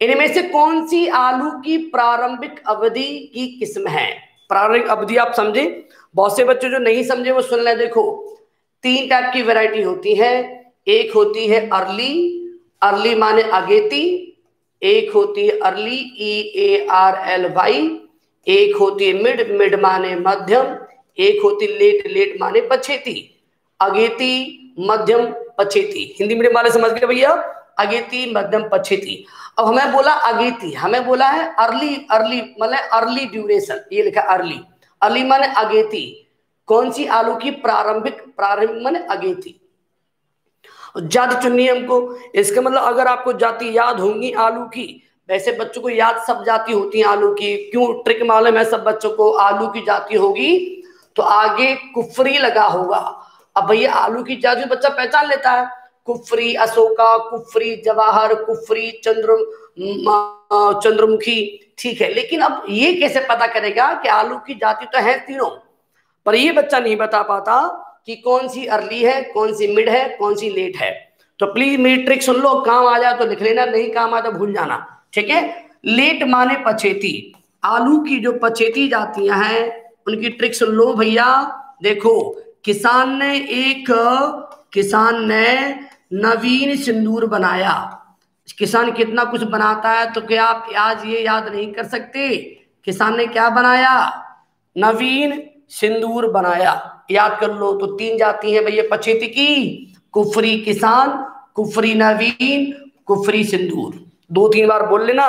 [SPEAKER 1] इनमें से कौन सी आलू की प्रारंभिक अवधि की किस्म है? प्रारंभिक अवधि आप समझे। बहुत से बच्चे जो नहीं समझे वो सुन ले। देखो, तीन टाइप की वैरायटी होती है। एक होती है अर्ली अर्ली माने अगेती। एक होती है early E A R L Y एक होती है मिड मिड माने मध्यम। एक होती लेट लेट माने पछेती। अगेती, मध्यम, पछेती। हिंदी मीडियम वाले समझ गए भैया? अगेती मध्यम पछेती अब हमें बोला अगेती हमें बोला है अर्ली अर्ली मतलब अर्ली ड्यूरेशन ये लिखा अर्ली अर्ली माने अगेती कौन सी आलू की प्रारंभिक प्रारंभिक माने अगेती जाति चुननी है हमको। इसका मतलब अगर आपको जाति याद होंगी आलू की, वैसे बच्चों को याद सब जाति होती है आलू की। क्यों? ट्रिक मालूम है सब बच्चों को। आलू की जाति होगी तो आगे कुफरी लगा होगा। अब भैया आलू की जाति बच्चा पहचान लेता है। कुफरी अशोका, कुफरी जवाहर, कुफरी चंद्र चंद्रमुखी, ठीक है। लेकिन अब ये कैसे पता करेगा कि आलू की जाति तो है तीनों? पर ये बच्चा नहीं बता पाता कि कौन सी अर्ली है, कौन सी मिड है, कौन सी लेट है। तो प्लीज़ मेरी ट्रिक सुन लो, काम आ जाए तो लिख लेना, नहीं काम आ तो भूल जाना, ठीक है? लेट माने पछेती आलू की जो पछेती जातियाँ हैं, उनकी ट्रिक सुन लो भैया। देखो, किसान ने एक, किसान ने नवीन सिंदूर बनाया। किसान कितना कुछ बनाता है तो क्या आप आज ये याद नहीं कर सकते। किसान ने क्या बनाया? नवीन सिंदूर बनाया। याद कर लो तो तीन जाती है भैया, पछेती की। कुफरी किसान, कुफरी नवीन, कुफरी सिंदूर। दो तीन बार बोल लेना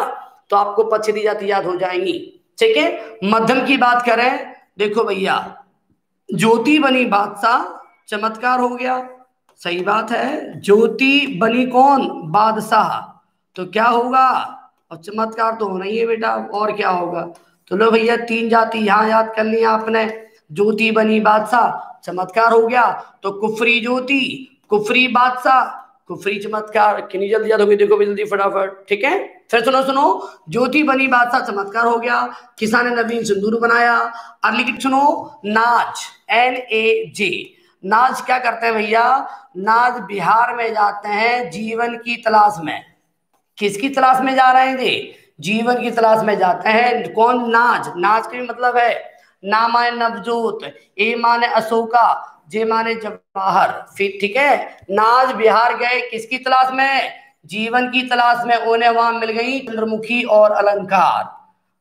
[SPEAKER 1] तो आपको पछेती जाति याद हो जाएँगी। ठीक है? मध्यम की बात करें, देखो भैया, ज्योति बनी बादशाह चमत्कार हो गया। सही बात है। ज्योति बनी कौन? बादशाह। तो क्या होगा? और चमत्कार तो होना ही है बेटा और क्या होगा? तो लो भैया, तीन जाति यहाँ याद कर लिया आपने। ज्योति बनी बादशाह। चमत्कार हो गया। तो कुफरी ज्योति, कुफरी बादशाह। कुफरी चमत्कार। कितनी जल्दी याद होगी? देखो भी जल्दी फटाफट, ठीक है? फिर सुनो सुनो। ज्योति बनी बादशाह, चमत्कार हो गया। किसान ने नवीन सिंदूर बनाया। अगली सुनो। नाच। एन ए जे नाच क्या करते हैं भैया? नाज बिहार में जाते हैं जीवन की तलाश में। किसकी तलाश में जा रहे हैं जी? जीवन की तलाश में जाते हैं। कौन? नाज। नाच का मतलब है ना माने नवजोत, ए माने अशोका, जे माने जवाहर। फिर ठीक है? नाज बिहार गए, किसकी तलाश में? जीवन की तलाश में उन्हें वहाँ मिल गई चंद्रमुखी और अलंकार।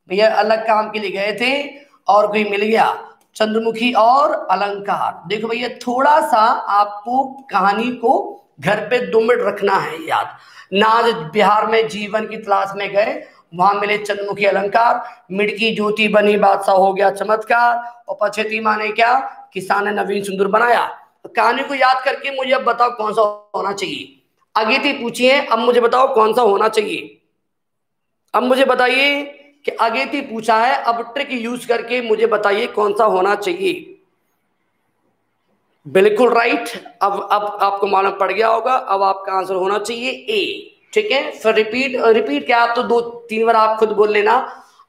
[SPEAKER 1] भैया, अलग काम के लिए गए थे और कोई मिल गया? चंद्रमुखी और अलंकार। देखो भैया थोड़ा सा आपको कहानी को घर पे दो मिनट रखना है याद। नाज बिहार में जीवन की तलाश में गए, वहाँ मिले चंद्रमुखी अलंकार मिड़की ज्योति बनी, बादशाह हो गया चमत्कार। और पछेती माने क्या? किसान ने नवीन सुंदर बनाया। कहानी को याद करके मुझे अब बताओ कौन सा होना चाहिए। थी पूछिए, अब मुझे बताओ कौन सा होना चाहिए। अब मुझे बताइए कि थी पूछा है, अब ट्रिक यूज़ करके मुझे बताइए कौन सा होना चाहिए। बिल्कुल राइट अब अब आपको मालूम पड़ गया होगा, अब आपका आंसर होना चाहिए ए ठीक है? फिर रिपीट रिपीट क्या? आप तो दो, तीन बार आप खुद बोल लेना।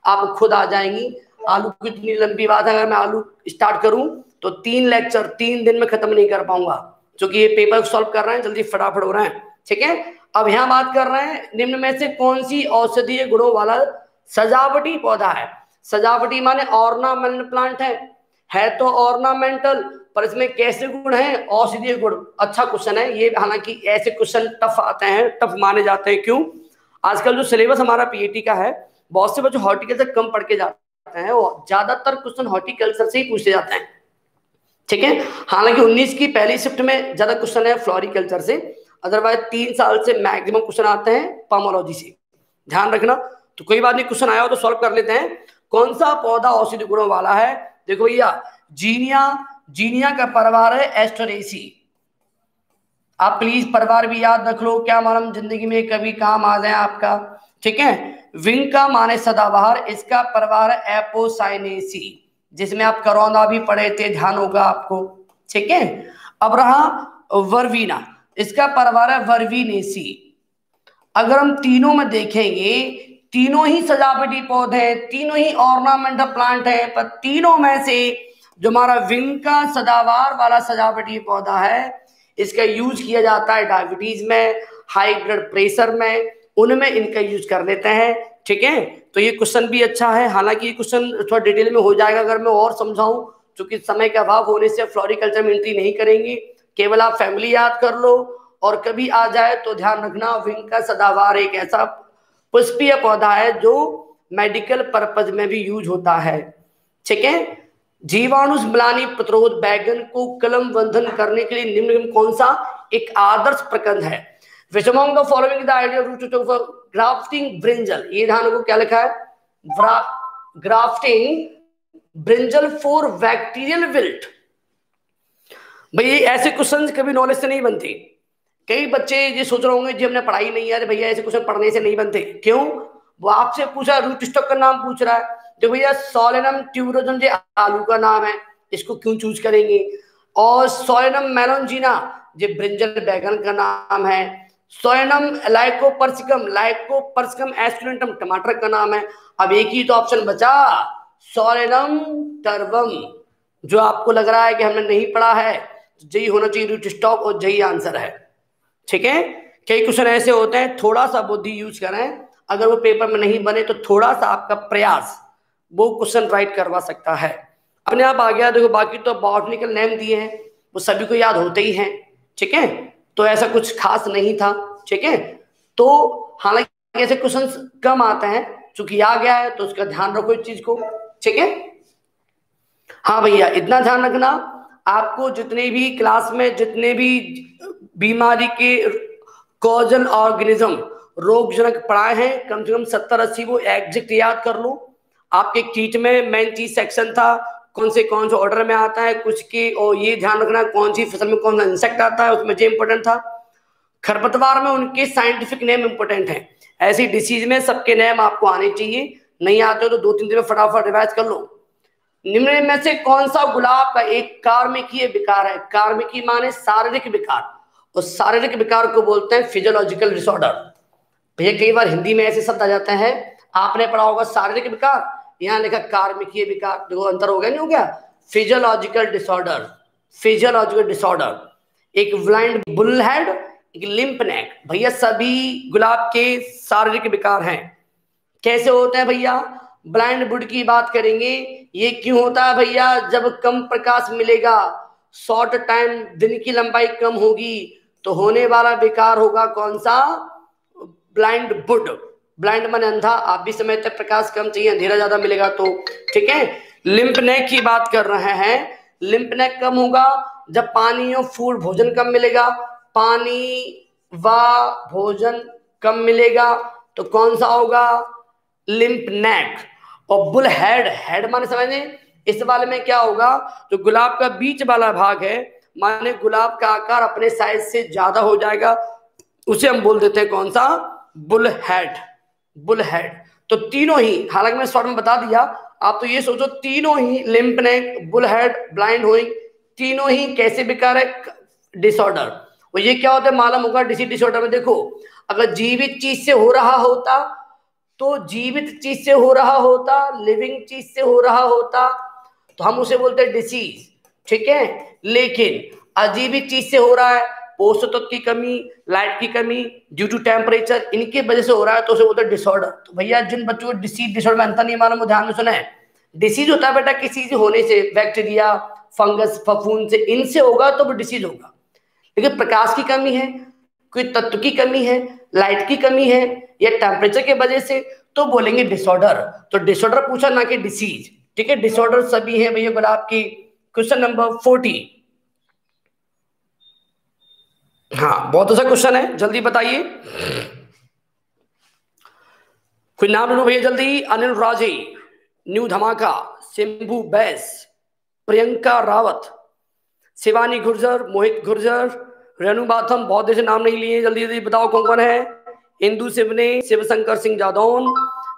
[SPEAKER 1] आप खुद आ जाएँगी। आलू की इतनी लंबी बात है, अगर मैं आलू स्टार्ट करूँ तो तीन लेक्चर तीन दिन में खत्म नहीं कर पाऊँगा। क्योंकि ये पेपर सॉल्व कर रहे हैं, जल्दी फटाफट हो रहे हैं। ठीक है? अब यहाँ बात कर रहे हैं, निम्न में से कौन सी औषधीय गुणों वाला सजावटी पौधा है। सजावटी माने ऑर्नामेंट प्लांट है। है तो ऑर्नामेंटल पर इसमें कैसे गुण हैं? औषधीय गुण। अच्छा क्वेश्चन है। ये हालाँकि ऐसे क्वेश्चन टफ आते हैं टफ माने जाते हैं। क्यों? आजकल जो सिलेबस हमारा पीएटी का है, बहुत से बच्चे हॉर्टिकल्चर कम पढ़ के जाते हैं। और ज़्यादातर क्वेश्चन हॉर्टिकल्चर से ही पूछे जाते हैं। ठीक है? हालाँकि 19 की पहली शिफ्ट में ज़्यादा क्वेश्चन है फ्लोरिकल्चर से। अदरवाइज़ तीन साल से मैक्सिमम क्वेश्चन आते हैं पामोलॉजी से। ध्यान रखना तो कोई बात नहीं क्वेश्चन आया हो तो सॉल्व कर लेते हैं। कौन सा पौधा औषधि गुणों वाला है? देखो भैया, जीनिया जीनिया का परिवार है एस्टरेसी आप प्लीज़ परिवार भी याद रख लो, क्या मालूम ज़िंदगी में कभी काम आ जाए आपका। ठीक है? विंग का माने सदाबहार, इसका परिवार एपोसाइनेसी जिसमें आप करौंदा भी पढ़े थे, ध्यान होगा आपको। ठीक है? अब रहा वर्वीना, इसका परिवार है वर्वीनेसी। अगर हम तीनों में देखेंगे तीनों ही सजावटी पौधे तीनों ही ऑर्नामेंटल प्लांट है, पर तीनों में से जो हमारा विंग का सदावार वाला सजावटी पौधा है, इसका यूज़ किया जाता है डायबिटीज़ में हाई ब्लड प्रेशर में, उनमें इनका यूज़ कर लेते हैं, ठीक है? तो ये क्वेश्चन भी अच्छा है, हालाँकि ये क्वेश्चन थोड़ा डिटेल में हो जाएगा, अगर मैं और समझाऊं, क्योंकि समय का अभाव होने से फ्लोरिकल्चर में एंट्री नहीं करेंगे। केवल आप फैमिली याद कर लो, और कभी आ जाए तो ध्यान रखना विंग का सदावार एक ऐसा पुष्पीय पौधा है जो मेडिकल पर्पज में भी यूज़ होता है। ठीक है? जीवाणु म्लानी प्रतिरोध बैगन को कलम बंधन करने के लिए निम्न कौन सा एक आदर्श प्रकंद है? idea root to grafting brinjal ये ध्यान को क्या लिखा है? grafting brinjal for bacterial wilt भाई, ऐसे क्वेश्चन कभी नॉलेज से नहीं बनते। कई बच्चे ये सोच रहे होंगे, जी, हमने पढ़ाई नहीं है भैया, ऐसे क्वेश्चन पढ़ने से नहीं बनते। क्यों? वो आपसे पूछा रूट स्टॉक का नाम पूछ रहा है। तो भैया, सोलेनम ट्यूबरोजन जो आलू का नाम है, इसको क्यों चूज़ करेंगे? और सोलेनम मेलोनजीना जो ब्रिंजल बैगन का नाम है। सोयनम लाइकोपर्सिकम लाइकोपर्सिकम एस्कुलेंटम टमाटर का नाम है। अब एक ही तो ऑप्शन बचा, सोलेनम टर्बम जो आपको लग रहा है कि हमने नहीं पढ़ा है जही होना चाहिए रूट स्टॉक और जही आंसर है। ठीक है? कई क्वेश्चन ऐसे होते हैं थोड़ा सा बुद्धि यूज़ करें। अगर वो पेपर में नहीं बने तो थोड़ा सा आपका प्रयास, वो क्वेश्चन राइट करवा सकता है। अपने आप आ गया, देखो बाकी तो बॉटनिकल नेम दिए हैं, वो सभी को याद होते ही हैं, ठीक है? तो ऐसा कुछ खास नहीं था, ठीक है? तो हालाँकि ऐसे क्वेश्चन कम आते हैं, चूँकि आ गया है तो उसका ध्यान रखो इस चीज़ को, ठीक है? हाँ भैया, इतना ध्यान रखना, आपको जितने भी क्लास में, जितने भी बीमारी के कॉजल ऑर्गेनिज्म रोगजनक पढ़ाए हैं। कम से कम सत्तर अस्सी वो एग्जिट याद कर लो। आपके कीट में मेन चीज़ सेक्शन था, कौन से कौन से ऑर्डर में आता है, कुछ की, और ये ध्यान रखना कौन सी फ़सल में कौन सा इंसेक्ट आता है, उसमें जो इंपॉर्टेंट था। खरपतवार में उनके साइंटिफिक नेम इंपॉर्टेंट है। ऐसी डिसीज में सबके नेम आपको आने चाहिए। नहीं आते हो तो दो तीन दिन में फटाफट रिवाइज कर लो। निम्न में से कौन सा गुलाब का एक कार्मिकीय विकार है? कार्मिकी माने शारीरिक विकार। और शारीरिक विकार को बोलते हैं फिजियोलॉजिकल डिसऑर्डर भैया कई बार हिंदी में ऐसे शब्द आ जाते हैं। आपने पढ़ा होगा शारीरिक विकार, यहाँ लिखा कार्मिकीय विकार। देखो, अंतर हो गया, नहीं हो गया? फिजियोलॉजिकल डिसऑर्डर फिजियोलॉजिकल डिसऑर्डर एक ब्लाइंड बुल हेड एक लिंप नेक भैया, सभी गुलाब के शारीरिक विकार हैं। कैसे होते हैं भैया? ब्लाइंड बुड की बात करेंगे। ये क्यों होता है भैया? जब कम प्रकाश मिलेगा शॉर्ट टाइम दिन की लंबाई कम होगी। तो होने वाला विकार होगा कौन सा? ब्लाइंड बुड। ब्लाइंड मन अंधा। आप भी समय तक प्रकाश कम चाहिए, अंधेरा ज़्यादा मिलेगा तो। ठीक है? लिम्प नेक की बात कर रहे हैं। लिम्प नेक कम होगा जब पानी और फ़ूड भोजन कम मिलेगा। पानी व भोजन कम मिलेगा तो कौन सा होगा? लिम्प नेक और बुल हेड हेड माने समझने। इस वाले में क्या होगा? जो गुलाब का बीच वाला भाग है माने गुलाब का आकार अपने साइज़ से ज़्यादा हो जाएगा। उसे हम बोल देते हैं कौन सा? बुल हेड बुल हेड तो तीनों ही, हालाँकि मैं शॉर्ट में बता दिया, आप तो ये सोचो, तीनों ही limp neck bull head blind हुई तीनों ही कैसे बेकार है? डिसऑर्डर और ये क्या होता है? मालूम होगा डिसी डिसऑर्डर में देखो, अगर जीवित चीज़ से हो रहा होता तो जीवित चीज़ से हो रहा होता लिविंग चीज़ से हो रहा होता तो हम उसे बोलते हैं डिसीज ठीक है? लेकिन अजीवित चीज़ से हो रहा है पोषक तत्व की कमी, लाइट की कमी ड्यू टू टेम्परेचर इनकी वजह से हो रहा है तो उसे बोलते डिसऑर्डर तो भैया, जिन बच्चों को डिसीज डिसऑर्डर में अंतर नहीं मालूम ध्यान में सुना है? डिसीज होता है बेटा किसी से, होने से बैक्टीरिया फंगस फफून से, इनसे होगा तो वो डिसीज होगा। लेकिन प्रकाश की कमी है, कोई तत्व की कमी है लाइट की कमी है, या टेम्परेचर की वजह से तो बोलेंगे डिसऑर्डर तो डिसऑर्डर पूछा ना कि डिसीज ठीक है? डिसऑर्डर सभी है भैया गुलाब की। क्वेश्चन नंबर फोर्टी हाँ बहुत अच्छा क्वेश्चन है। जल्दी बताइए। कोई नाम लो भैया जल्दी। अनिल राजे, न्यू धमाका सिंबू बैस, प्रियंका रावत, शिवानी गुर्जर, मोहित गुर्जर, रेणु बाथम। बहुत देर से नाम नहीं लिए। जल्दी जल्दी बताओ कौन कौन है। इंदु शिवने शिवशंकर सिंह जादौन,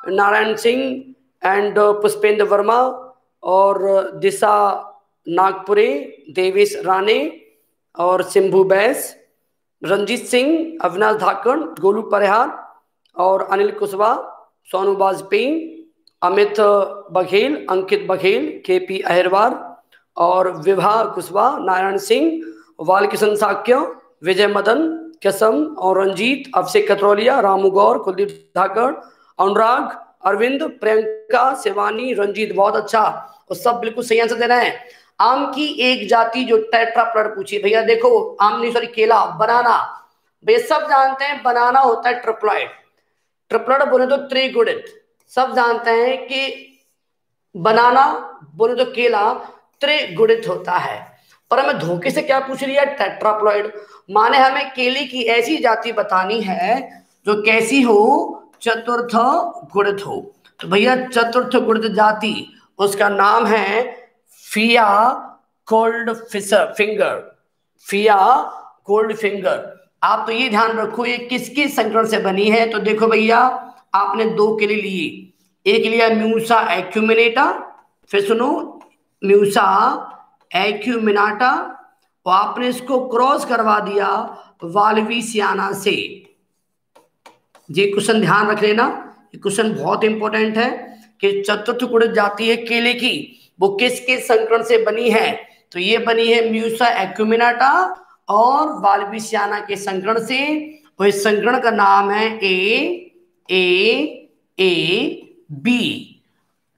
[SPEAKER 1] नारायण सिंह एंड पुष्पेंद्र वर्मा, और दिशा नागपुरे, देवेश राणे और सिंभू बैस, रंजीत सिंह, अविनाश धाकड़ गोलू परिहार और अनिल कुशवाहा, सोनू वाजपेयी अमित बघेल, अंकित बघेल के पी अहिरवार और विभा कुशवाहा, नारायण सिंह, वालकिशन साक्य, विजय मदन, कसम और रंजीत अभिषेक कतरौलिया, रामू गौर, कुलदीप धाकड़ अनुराग, अरविंद, प्रियंका, शिवानी, रंजीत, बहुत अच्छा। और सब बिल्कुल सही आंसर दे रहे है। आम की एक जाति जो टेट्राप्लड पूछी, भैया देखो आम नहीं सॉरी, केला, बनाना। भैया, सब जानते हैं बनाना होता है ट्रिप्लॉइड। ट्रिप्लॉइड बोले तो त्रिगुणित। सब जानते हैं कि बनाना, बोले तो केला, त्रिगुणित होता है। पर हमें धोखे से क्या पूछ रही है टेट्राप्लॉइड? माने हमें केले की ऐसी जाति बतानी है जो कैसी हो, चतुर्थ गुणित हो। तो भैया, चतुर्थ गुणित जाति, उसका नाम है FHIA cold finger FHIA cold finger आप तो ये ध्यान रखो, ये किसकी संकरण से बनी है? तो देखो भैया, आपने दो के लिए लिए। एक लिया म्यूसा एक्यूमिनेटा, फिर सुनो, म्यूसा एक्यूमिनाटा, और आपने इसको क्रॉस करवा दिया वालवी सियाना से। ये क्वेश्चन ध्यान रख लेना। ये क्वेश्चन बहुत इंपॉर्टेंट है कि चतुर्थ गुणित जाती है केले की। वो किसके संकरण से बनी है? तो ये बनी है म्यूसा एक्यूमिनाटा और वाल्विसियाना के संकरण से। और इस संकरण का नाम है ए ए ए, बी।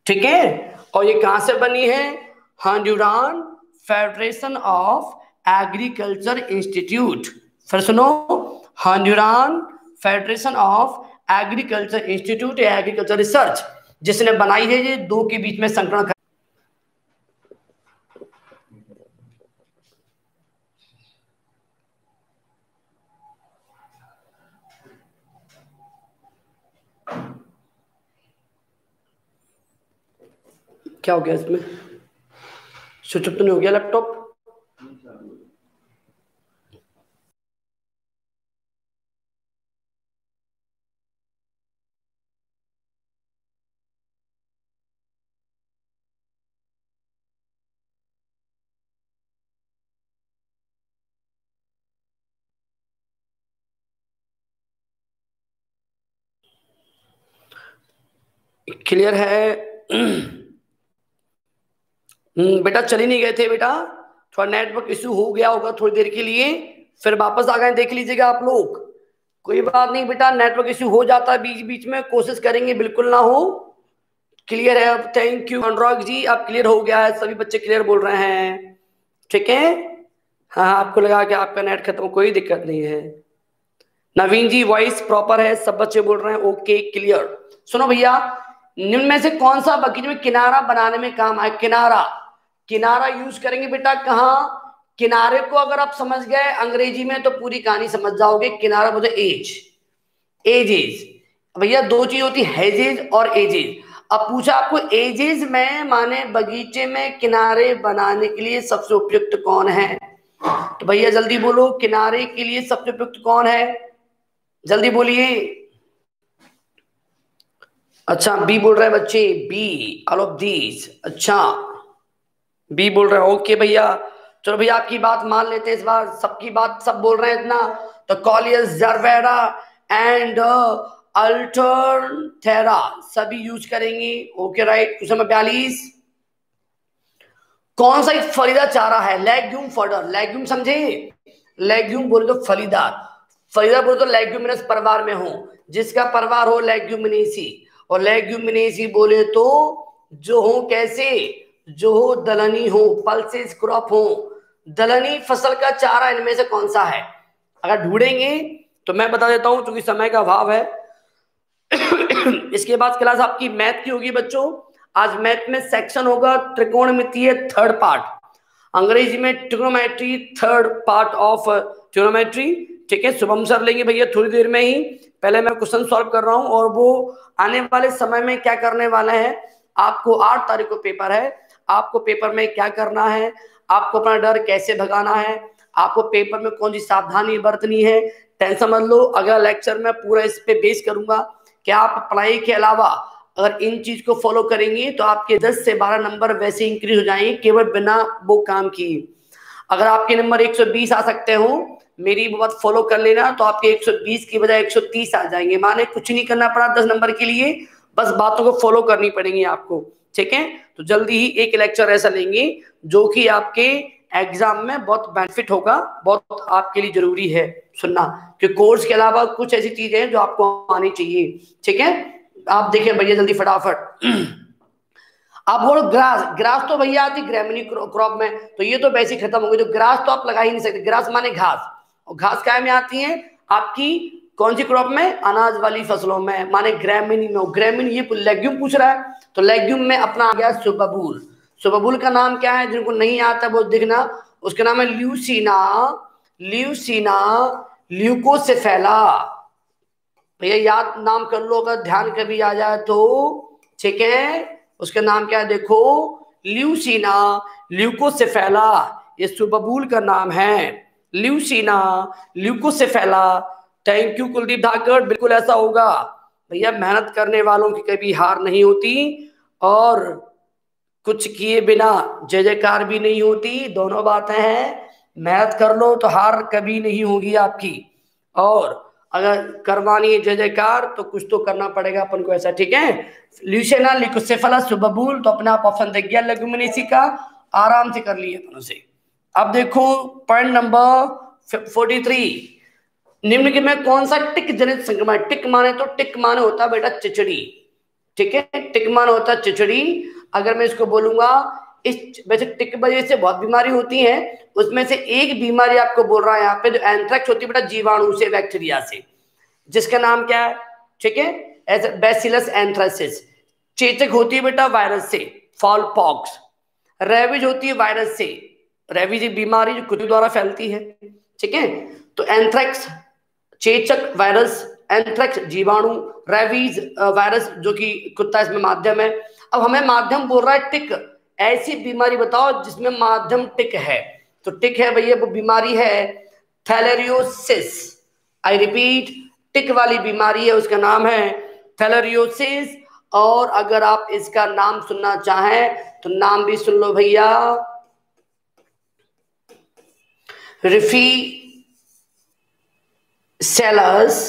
[SPEAKER 1] ठीक है? और ये कहाँ से बनी है? Honduran federation of agriculture institute. फिर सुनो, Honduran federation of agriculture institute agriculture research, जिसने बनाई है ये दो के बीच में संकरण क्या हो गया इसमें? स्विच ऑफ़ तो नहीं हो गया लैपटॉप क्लियर है? बेटा चले नहीं गए थे बेटा। थोड़ा नेटवर्क इश्यू हो गया होगा थोड़ी देर के लिए, फिर वापस आ गए, देख लीजिएगा आप लोग। कोई बात नहीं बेटा नेटवर्क इश्यू हो जाता है, बीच बीच में कोशिश करेंगे, बिल्कुल ना हो। क्लियर है थैंक यू अनुराग जी, अब क्लियर हो गया है, सभी बच्चे क्लियर बोल रहे हैं। ठीक है? हाँ आपको लगा कि आपका नेट खत्म, कोई दिक्कत नहीं है। नवीन जी वॉइस प्रॉपर है, सब बच्चे बोल रहे हैं ओके क्लियर सुनो भैया, निम्न में से कौन सा बगीचे में किनारा बनाने में काम आए किनारा। किनारा यूज़ करेंगे बेटा, कहा? किनारे को अगर आप समझ गए, अंग्रेज़ी में तो पूरी कहानी समझ जाओगे, किनारा बोलते एज एजेज भैया दो चीज़ होती हैजेज और एजेज अब पूछा आपको एजेज में माने बगीचे में किनारे बनाने के लिए सबसे उपयुक्त कौन है? तो भैया जल्दी बोलो, किनारे के लिए सबसे उपयुक्त कौन है? जल्दी बोलिए। अच्छा बी बोल रहे हैं बच्चे बी ऑल ऑफ़ दीज अच्छा। बी बोल रहे हैं, ओके भैया, चलो भैया, आपकी बात मान लेते हैं इस बार, सबकी बात, सब बोल रहे हैं इतना। तो कॉलियस जरवेरा एंड अल्टरथेरा सभी यूज़ करेंगे। ओके राइट क्वेश्चन नंबर बयालीस। कौन सा एक फलीदार चारा है? लेग्यूम फडर लेग्यूम समझे? लेग्यूम बोले तो फलीदार फलीदार बोले तो लेग्यूमिनस परिवार में हो। जिसका परिवार हो लेग्यूमिनेसी और लेग्यूमिनेसी बोले तो जो हो, कैसे? जो हो, दलनी हो पल्सेस क्रॉप हो, दलनी फ़सल का चारा इनमें से कौन सा है? अगर ढूंढेंगे तो मैं बता देता हूँ क्योंकि समय का अभाव है। इसके बाद क्लास आपकी मैथ की होगी बच्चों। आज मैथ में सेक्शन होगा त्रिकोणमितीय थर्ड पार्ट अंग्रेज़ी में trigonometry third part of trigonometry ठीक है, शुभम सर लेंगे भैया थोड़ी देर में ही। पहले मैं क्वेश्चन सॉल्व कर रहा हूँ, और वो आने वाले समय में क्या करने वाला है, आपको आठ तारीख को पेपर है। आपको पेपर में क्या करना है, आपको अपना डर कैसे भगाना है, आपको पेपर में कौन सी सावधानी बरतनी है टेंशन मत लो। अगला लेक्चर में पूरा इस पे बेस करूँगा कि आप पढ़ाई के अलावा अगर इन चीज़ को फॉलो करेंगे तो आपके 10 से 12 नंबर वैसे इंक्रीज हो जाएँगे, केवल बिना वो काम किए। अगर आपके नंबर 120 आ सकते हो, मेरी बात फॉलो कर लेना तो आपके 120 की बजाय 130 आ जाएँगे। माने कुछ नहीं करना पड़ा 10 नंबर के लिए, बस बातों को फॉलो करनी पड़ेगी आपको। ठीक है? तो जल्दी ही एक लेक्चर ऐसा लेंगे, जो कि आपके एग्ज़ाम में बहुत बेनिफिट होगा, बहुत आपके लिए ज़रूरी है सुनना। कि कोर्स के अलावा कुछ ऐसी चीज़ें हैं जो आपको आनी चाहिए, ठीक है? आप देखें भैया जल्दी फटाफट। आप बोलो ग्रास ग्रास तो भैया आती ग्रेमिनी क्रॉप में तो ये तो वैसे खत्म हो गई तो ग्रास तो आप लगा ही नहीं सकते। ग्रास माने घास। और घास क्या में आती है? आपकी कौन सी क्रॉप में? अनाज वाली फ़सलों में। माने ग्रेमिनी में ग्रामीण ये लेग्यूम पूछ रहा है तो लेग्यूम में अपना आ गया सुबबूल। सुबबूल का नाम क्या है? जिनको नहीं आता वो दिखना, उसका नाम है ल्यूसीना ल्यूसीना ल्यूकोसेफेला भैया, याद नाम कर लो, अगर ध्यान कभी आ जाए तो। ठीक है? उसका नाम क्या है? देखो ल्यूसीना ल्यूकोसेफेला ये सुबबूल का नाम है। Leucaena leucocephala thank you Kuldeep Dhakad बिल्कुल ऐसा होगा। भैया, मेहनत करने वालों की कभी हार नहीं होती और कुछ किए बिना जय जयकार भी नहीं होती। दोनों बातें हैं। मेहनत कर लो तो हार कभी नहीं होगी आपकी। और अगर करवानी है जय जयकार तो कुछ तो करना पड़ेगा अपन को ऐसा, ठीक है? ल्यूसेना लिकोसेफला सुबबूल तो अपने आप ऑप्शन देख गया लेगुमिनेसी का। आराम से कर लिए अपन उसे। अब देखो, पॉइंट नंबर फोर्टी थ्री निम्न के में कौन सा टिक जनित संक्रमण टिक माने तो टिक माने होता बेटा चिचड़ी। ठीक है? टिक माने होता चिचड़ी। अगर मैं इसको बोलूँगा, इस वैसे टिक वजह से बहुत बीमारी होती है, उसमें से एक बीमारी आपको बोल रहा है, यहाँ पे जो एंथ्रेक्स होती है बेटा जीवाणु से बैक्टीरिया से। जिसका नाम क्या है? ठीक है? एज बेसिलस एंथ्रासिस चेचक होती है बेटा वायरस से फॉल पॉक्स रेविज होती है वायरस से। रेविज एक बीमारी जो कुत्ते द्वारा फैलती है। ठीक है? तो एंथ्रेक्स चेचक वायरस, एंथ्रेक्स, जीवाणु रेवीज वायरस, जो कि कुत्ता इसमें माध्यम है। अब हमें माध्यम बोल रहा है टिक। ऐसी बीमारी बताओ जिसमें माध्यम टिक है। तो टिक है भैया, वो बीमारी है थैलेरियोसिस। आई रिपीट टिक वाली बीमारी है, उसका नाम है थैलेरियोसिस। और अगर आप इसका नाम सुनना चाहें तो नाम भी सुन लो भैया। रिफी सेलस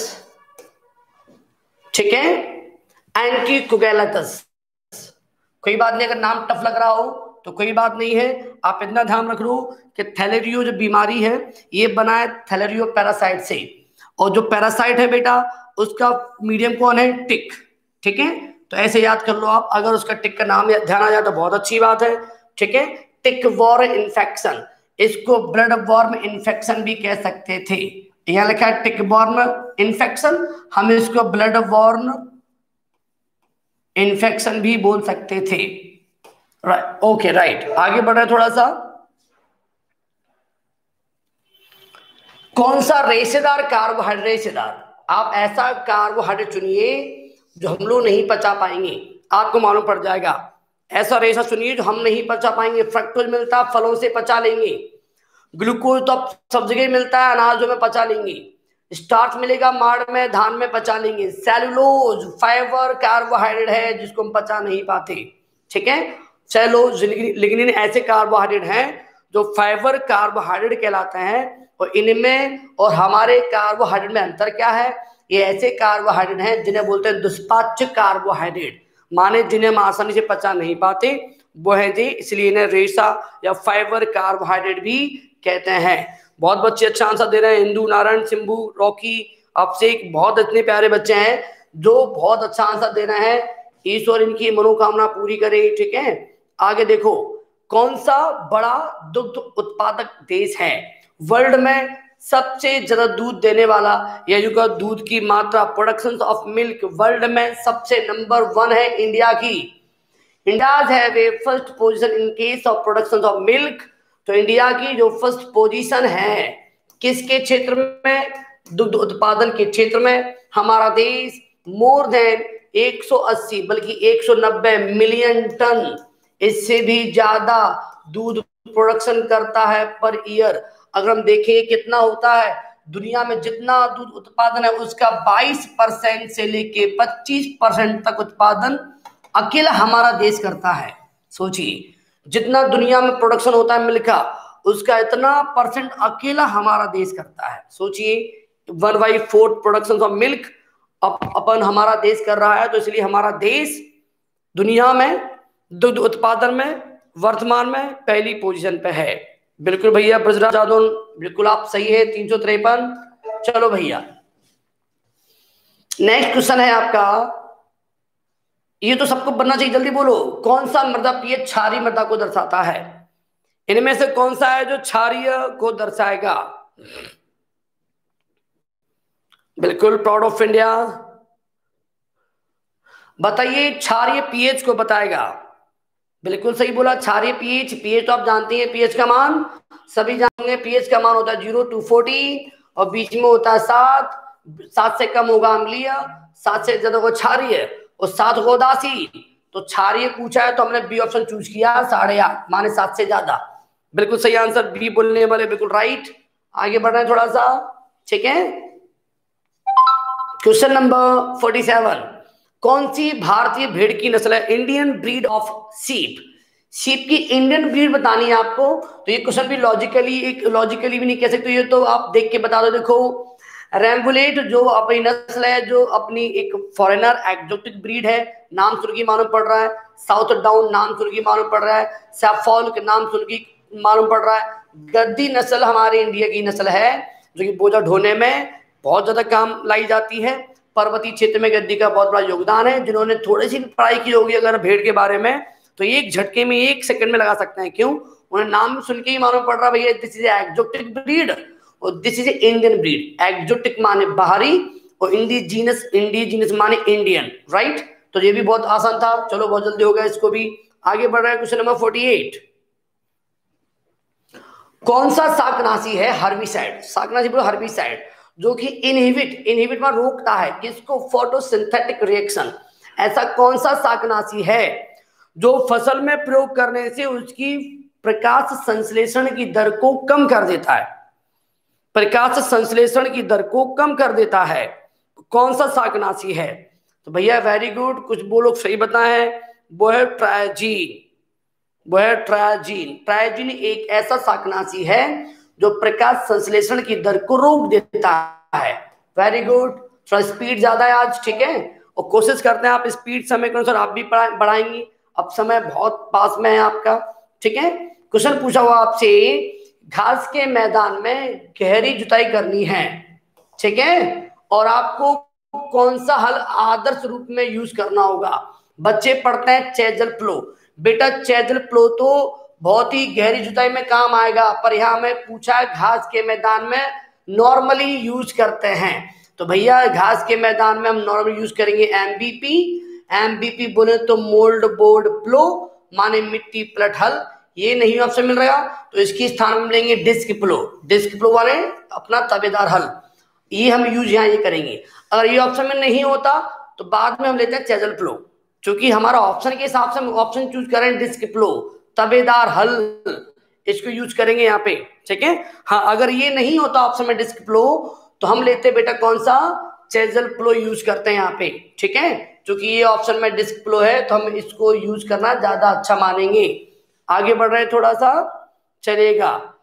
[SPEAKER 1] ठीक है? एंटी कुगेलतस कोई बात नहीं, अगर नाम टफ लग रहा हो तो कोई बात नहीं है। आप इतना ध्यान रख लो कि थैलेरियो जो बीमारी है, ये बना है थैलेरियो पैरासाइट से। और जो पैरासाइट है बेटा, उसका मीडियम कौन है? टिक ठीक है? तो ऐसे याद कर लो आप, अगर उसका टिक का नाम ध्यान आ जाए तो बहुत अच्छी बात है, ठीक है? टिक वॉर इन्फेक्शन इसको ब्लड वॉर्म इन्फेक्शन भी कह सकते थे। यहाँ लिखा है टिक वॉर्म इन्फेक्शन हम इसको ब्लड वॉर्म इन्फेक्शन भी बोल सकते थे। राइट ओके राइट आगे बढ़ रहे थोड़ा सा। कौन सा रेशेदार कार्बोहाइड्रेट, रेशेदार? आप ऐसा कार्बोहाइड्रेट चुनिए जो हम लोग नहीं पचा पाएँगे। आपको मालूम पड़ जाएगा। ऐसा रेशा सुनिए जो हम नहीं पचा पाएँगे। फ्रक्टोज मिलता, फलों से पचा लेंगे। ग्लूकोज तो अब सब जगह मिलता है, अनाजों में पचा लेंगे। स्टार्च मिलेगा माड़ में, धान में पचा लेंगे। सेलुलोज, फाइबर, कार्बोहाइड्रेट है, जिसको हम पचा नहीं पाते। ठीक है? सेलोज लिग्निन ऐसे कार्बोहाइड्रेट हैं, जो फाइबर, कार्बोहाइड्रेट कहलाते हैं, और इनमें और हमारे कार्बोहाइड्रेट में अंतर क्या है? ये ऐसे कार्बोहाइड्रेट हैं, जिन्हें बोलते हैं दुष्पाच्य कार्बोहाइड्रेट। माने जिन्हें हम आसानी से पचा नहीं पाते। वो है जी, इसलिए इन्हें रेशा या फाइबर, कार्बोहाइड्रेट भी कहते हैं। बहुत बच्चे अच्छा आंसर दे रहे हैं। हिंदू नारायण, सिंबू, रॉकी, अभिषेक, बहुत इतने प्यारे बच्चे हैं जो बहुत अच्छा आंसर दे रहे हैं। ईश्वर इनकी मनोकामना पूरी करे ठीक है? आगे देखो कौन सा बड़ा दुग्ध उत्पादक देश है? वर्ल्ड में सबसे ज़्यादा दूध देने वाला या जो दूध की मात्रा प्रोडक्शन ऑफ़ मिल्क वर्ल्ड में सबसे नंबर वन है इंडिया की। इंडिया है first position in case of production of milk तो इंडिया की जो फ़र्स्ट पोजीशन है, किसके क्षेत्र में? दुग्ध उत्पादन के क्षेत्र में। हमारा देश मोर देन 180 बल्कि 190 मिलियन टन इससे भी ज़्यादा दूध प्रोडक्शन करता है पर ईयर अगर हम देखें कितना होता है, दुनिया में जितना दूध उत्पादन है, उसका 22 परसेंट से लेके 25 परसेंट तक उत्पादन अकेला हमारा देश करता है। सोचिए जितना दुनिया में प्रोडक्शन होता है मिल्क का उसका इतना परसेंट अकेला हमारा देश करता है। सोचिए one by fourth production of milk अपन हमारा देश कर रहा है तो इसलिए हमारा देश दुनिया में, दुग्ध उत्पादन में, वर्तमान में पहली पोजीशन पे है। बिल्कुल भैया, ब्रजराज यादव बिल्कुल आप सही है, तीन सौ तिरपन। चलो भैया नेक्स्ट क्वेश्चन है आपका। ये तो सबको बनना चाहिए, जल्दी बोलो। कौन सा मृदा पीएच क्षारी मृदा को दर्शाता है? इनमें से कौन सा है जो क्षारीय को दर्शाएगा? बिल्कुल प्राउड ऑफ़ इंडिया बताइए, क्षारीय पीएच को बताएगा। बिल्कुल सही बोला, क्षारीय पीएच। पीएच तो आप जानते हैं, पीएच का मान। सभी जानेंगे पीएच का मान होता है ज़ीरो, टू, फोर्टी। और बीच में होता है सात। सात से कम होगा अम्लीय, सात से ज़्यादा होगा क्षारीय। और सात होगा उदासी तो क्षारीय पूछा है तो हमने बी ऑप्शन चूज़ किया, साढ़े आठ, माने सात से ज़्यादा। बिल्कुल सही आंसर बी बोलने वाले, बिल्कुल राइट आगे बढ़ रहे हैं थोड़ा सा, ठीक है? क्वेश्चन नंबर फोर्टी सेवन कौन सी भारतीय भेड़ की नस्ल है? इंडियन ब्रीड ऑफ़ सीप सीप की इंडियन ब्रीड बतानी है आपको तो ये क्वेश्चन भी लॉजिकली एक लॉजिकली भी नहीं कह सकते, ये तो आप देख के बता दो, देखो। रेम्बुलेट, जो अपनी नस्ल है, जो अपनी एक फॉरेनर एक्जोटिक ब्रीड है, नाम के मालूम पड़ रहा है। साउथ डाउन नाम के मालूम पड़ रहा है। सैफॉल के नाम के मालूम पड़ रहा है। गद्दी नस्ल हमारे इंडिया की नस्ल है, जो कि बोझा ढोने में बहुत ज़्यादा काम लाई जाती है। पर्वतीय क्षेत्र में गद्दी का बहुत बड़ा योगदान है, जिन्होंने थोड़ी सी पढ़ाई की होगी अगर भेड़ के बारे में तो एक झटके में एक सेकंड में लगा सकते हैं। क्यों? उन्हें नाम सुन के ही मालूम पड़ रहा है, भैया दिस इज़ एक्जोटिक ब्रीड और this is Indian breed exotic माने बाहरी और इंडिजीनस इंडिजीनस माने इंडियन राइट तो ये भी बहुत आसान था। चलो बहुत जल्दी हो गया इसको भी। आगे बढ़ रहा है क्वेश्चन नंबर फोर्टी एट कौन सा शाकनाशी है? हर्बिसाइड शाकनाशी बोलो हर्बिसाइड जो कि इनहिबिट इनहिबिट में रोकता है। किसको? फोटोसिंथेटिक रिएक्शन ऐसा कौन सा शाकनाशी है जो फ़सल में प्रयोग करने से उसकी प्रकाश संश्लेषण की दर को कम कर देता है? प्रकाश संश्लेषण की दर को कम कर देता है। कौन सा शाकनाशी है? तो भैया वेरी गुड कुछ सही बताए। वो है ट्रायजीन वो है ट्रायजीन। ट्रायजीन एक ऐसा शाकनाशी है जो प्रकाश संश्लेषण की दर को रोक देता है। वेरी गुड थोड़ा स्पीड ज़्यादा है आज, ठीक है? और कोशिश करते हैं आप स्पीड समय के अनुसार आप भी बढ़ाएँगे। अब समय बहुत पास में है आपका, ठीक है? क्वेश्चन पूछा हुआ आपसे घास के मैदान में गहरी जुताई करनी है, ठीक है? और आपको कौन सा हल आदर्श रूप में यूज़ करना होगा? बच्चे पढ़ते हैं चैजल प्लो बेटा, चैजल प्लो तो बहुत ही गहरी जुताई में काम आएगा, पर यहाँ हमें पूछा है, घास के मैदान में नॉर्मली यूज़ करते हैं। तो भैया, घास के मैदान में हम नॉर्मली यूज़ करेंगे एमबीपी एमबीपी बोले तो मोल्ड बोर्ड प्लो माने मिट्टी प्लट हल। ये नहीं ऑप्शन मिल रहा तो इसकी स्थान में लेंगे डिस्क प्लो डिस्क प्लो वाले अपना तबेदार हल। ये हम यूज़ यहाँ ये करेंगे। अगर ये ऑप्शन में नहीं होता तो बाद में हम लेते हैं चैजल प्लो क्योंकि हमारा ऑप्शन के हिसाब से हम ऑप्शन चूज़ करें डिस्क प्लो तबेदार हल। इसको यूज़ करेंगे यहाँ पे, ठीक है? हाँ अगर ये नहीं होता ऑप्शन में डिस्क प्लो तो हम लेते बेटा कौन सा? चेजल प्लो यूज़ करते हैं यहाँ पे, ठीक है? क्योंकि ये ऑप्शन में डिस्क प्लो है तो हम इसको यूज़ करना ज़्यादा अच्छा मानेंगे। आगे बढ़ रहे थोड़ा सा, चलेगा।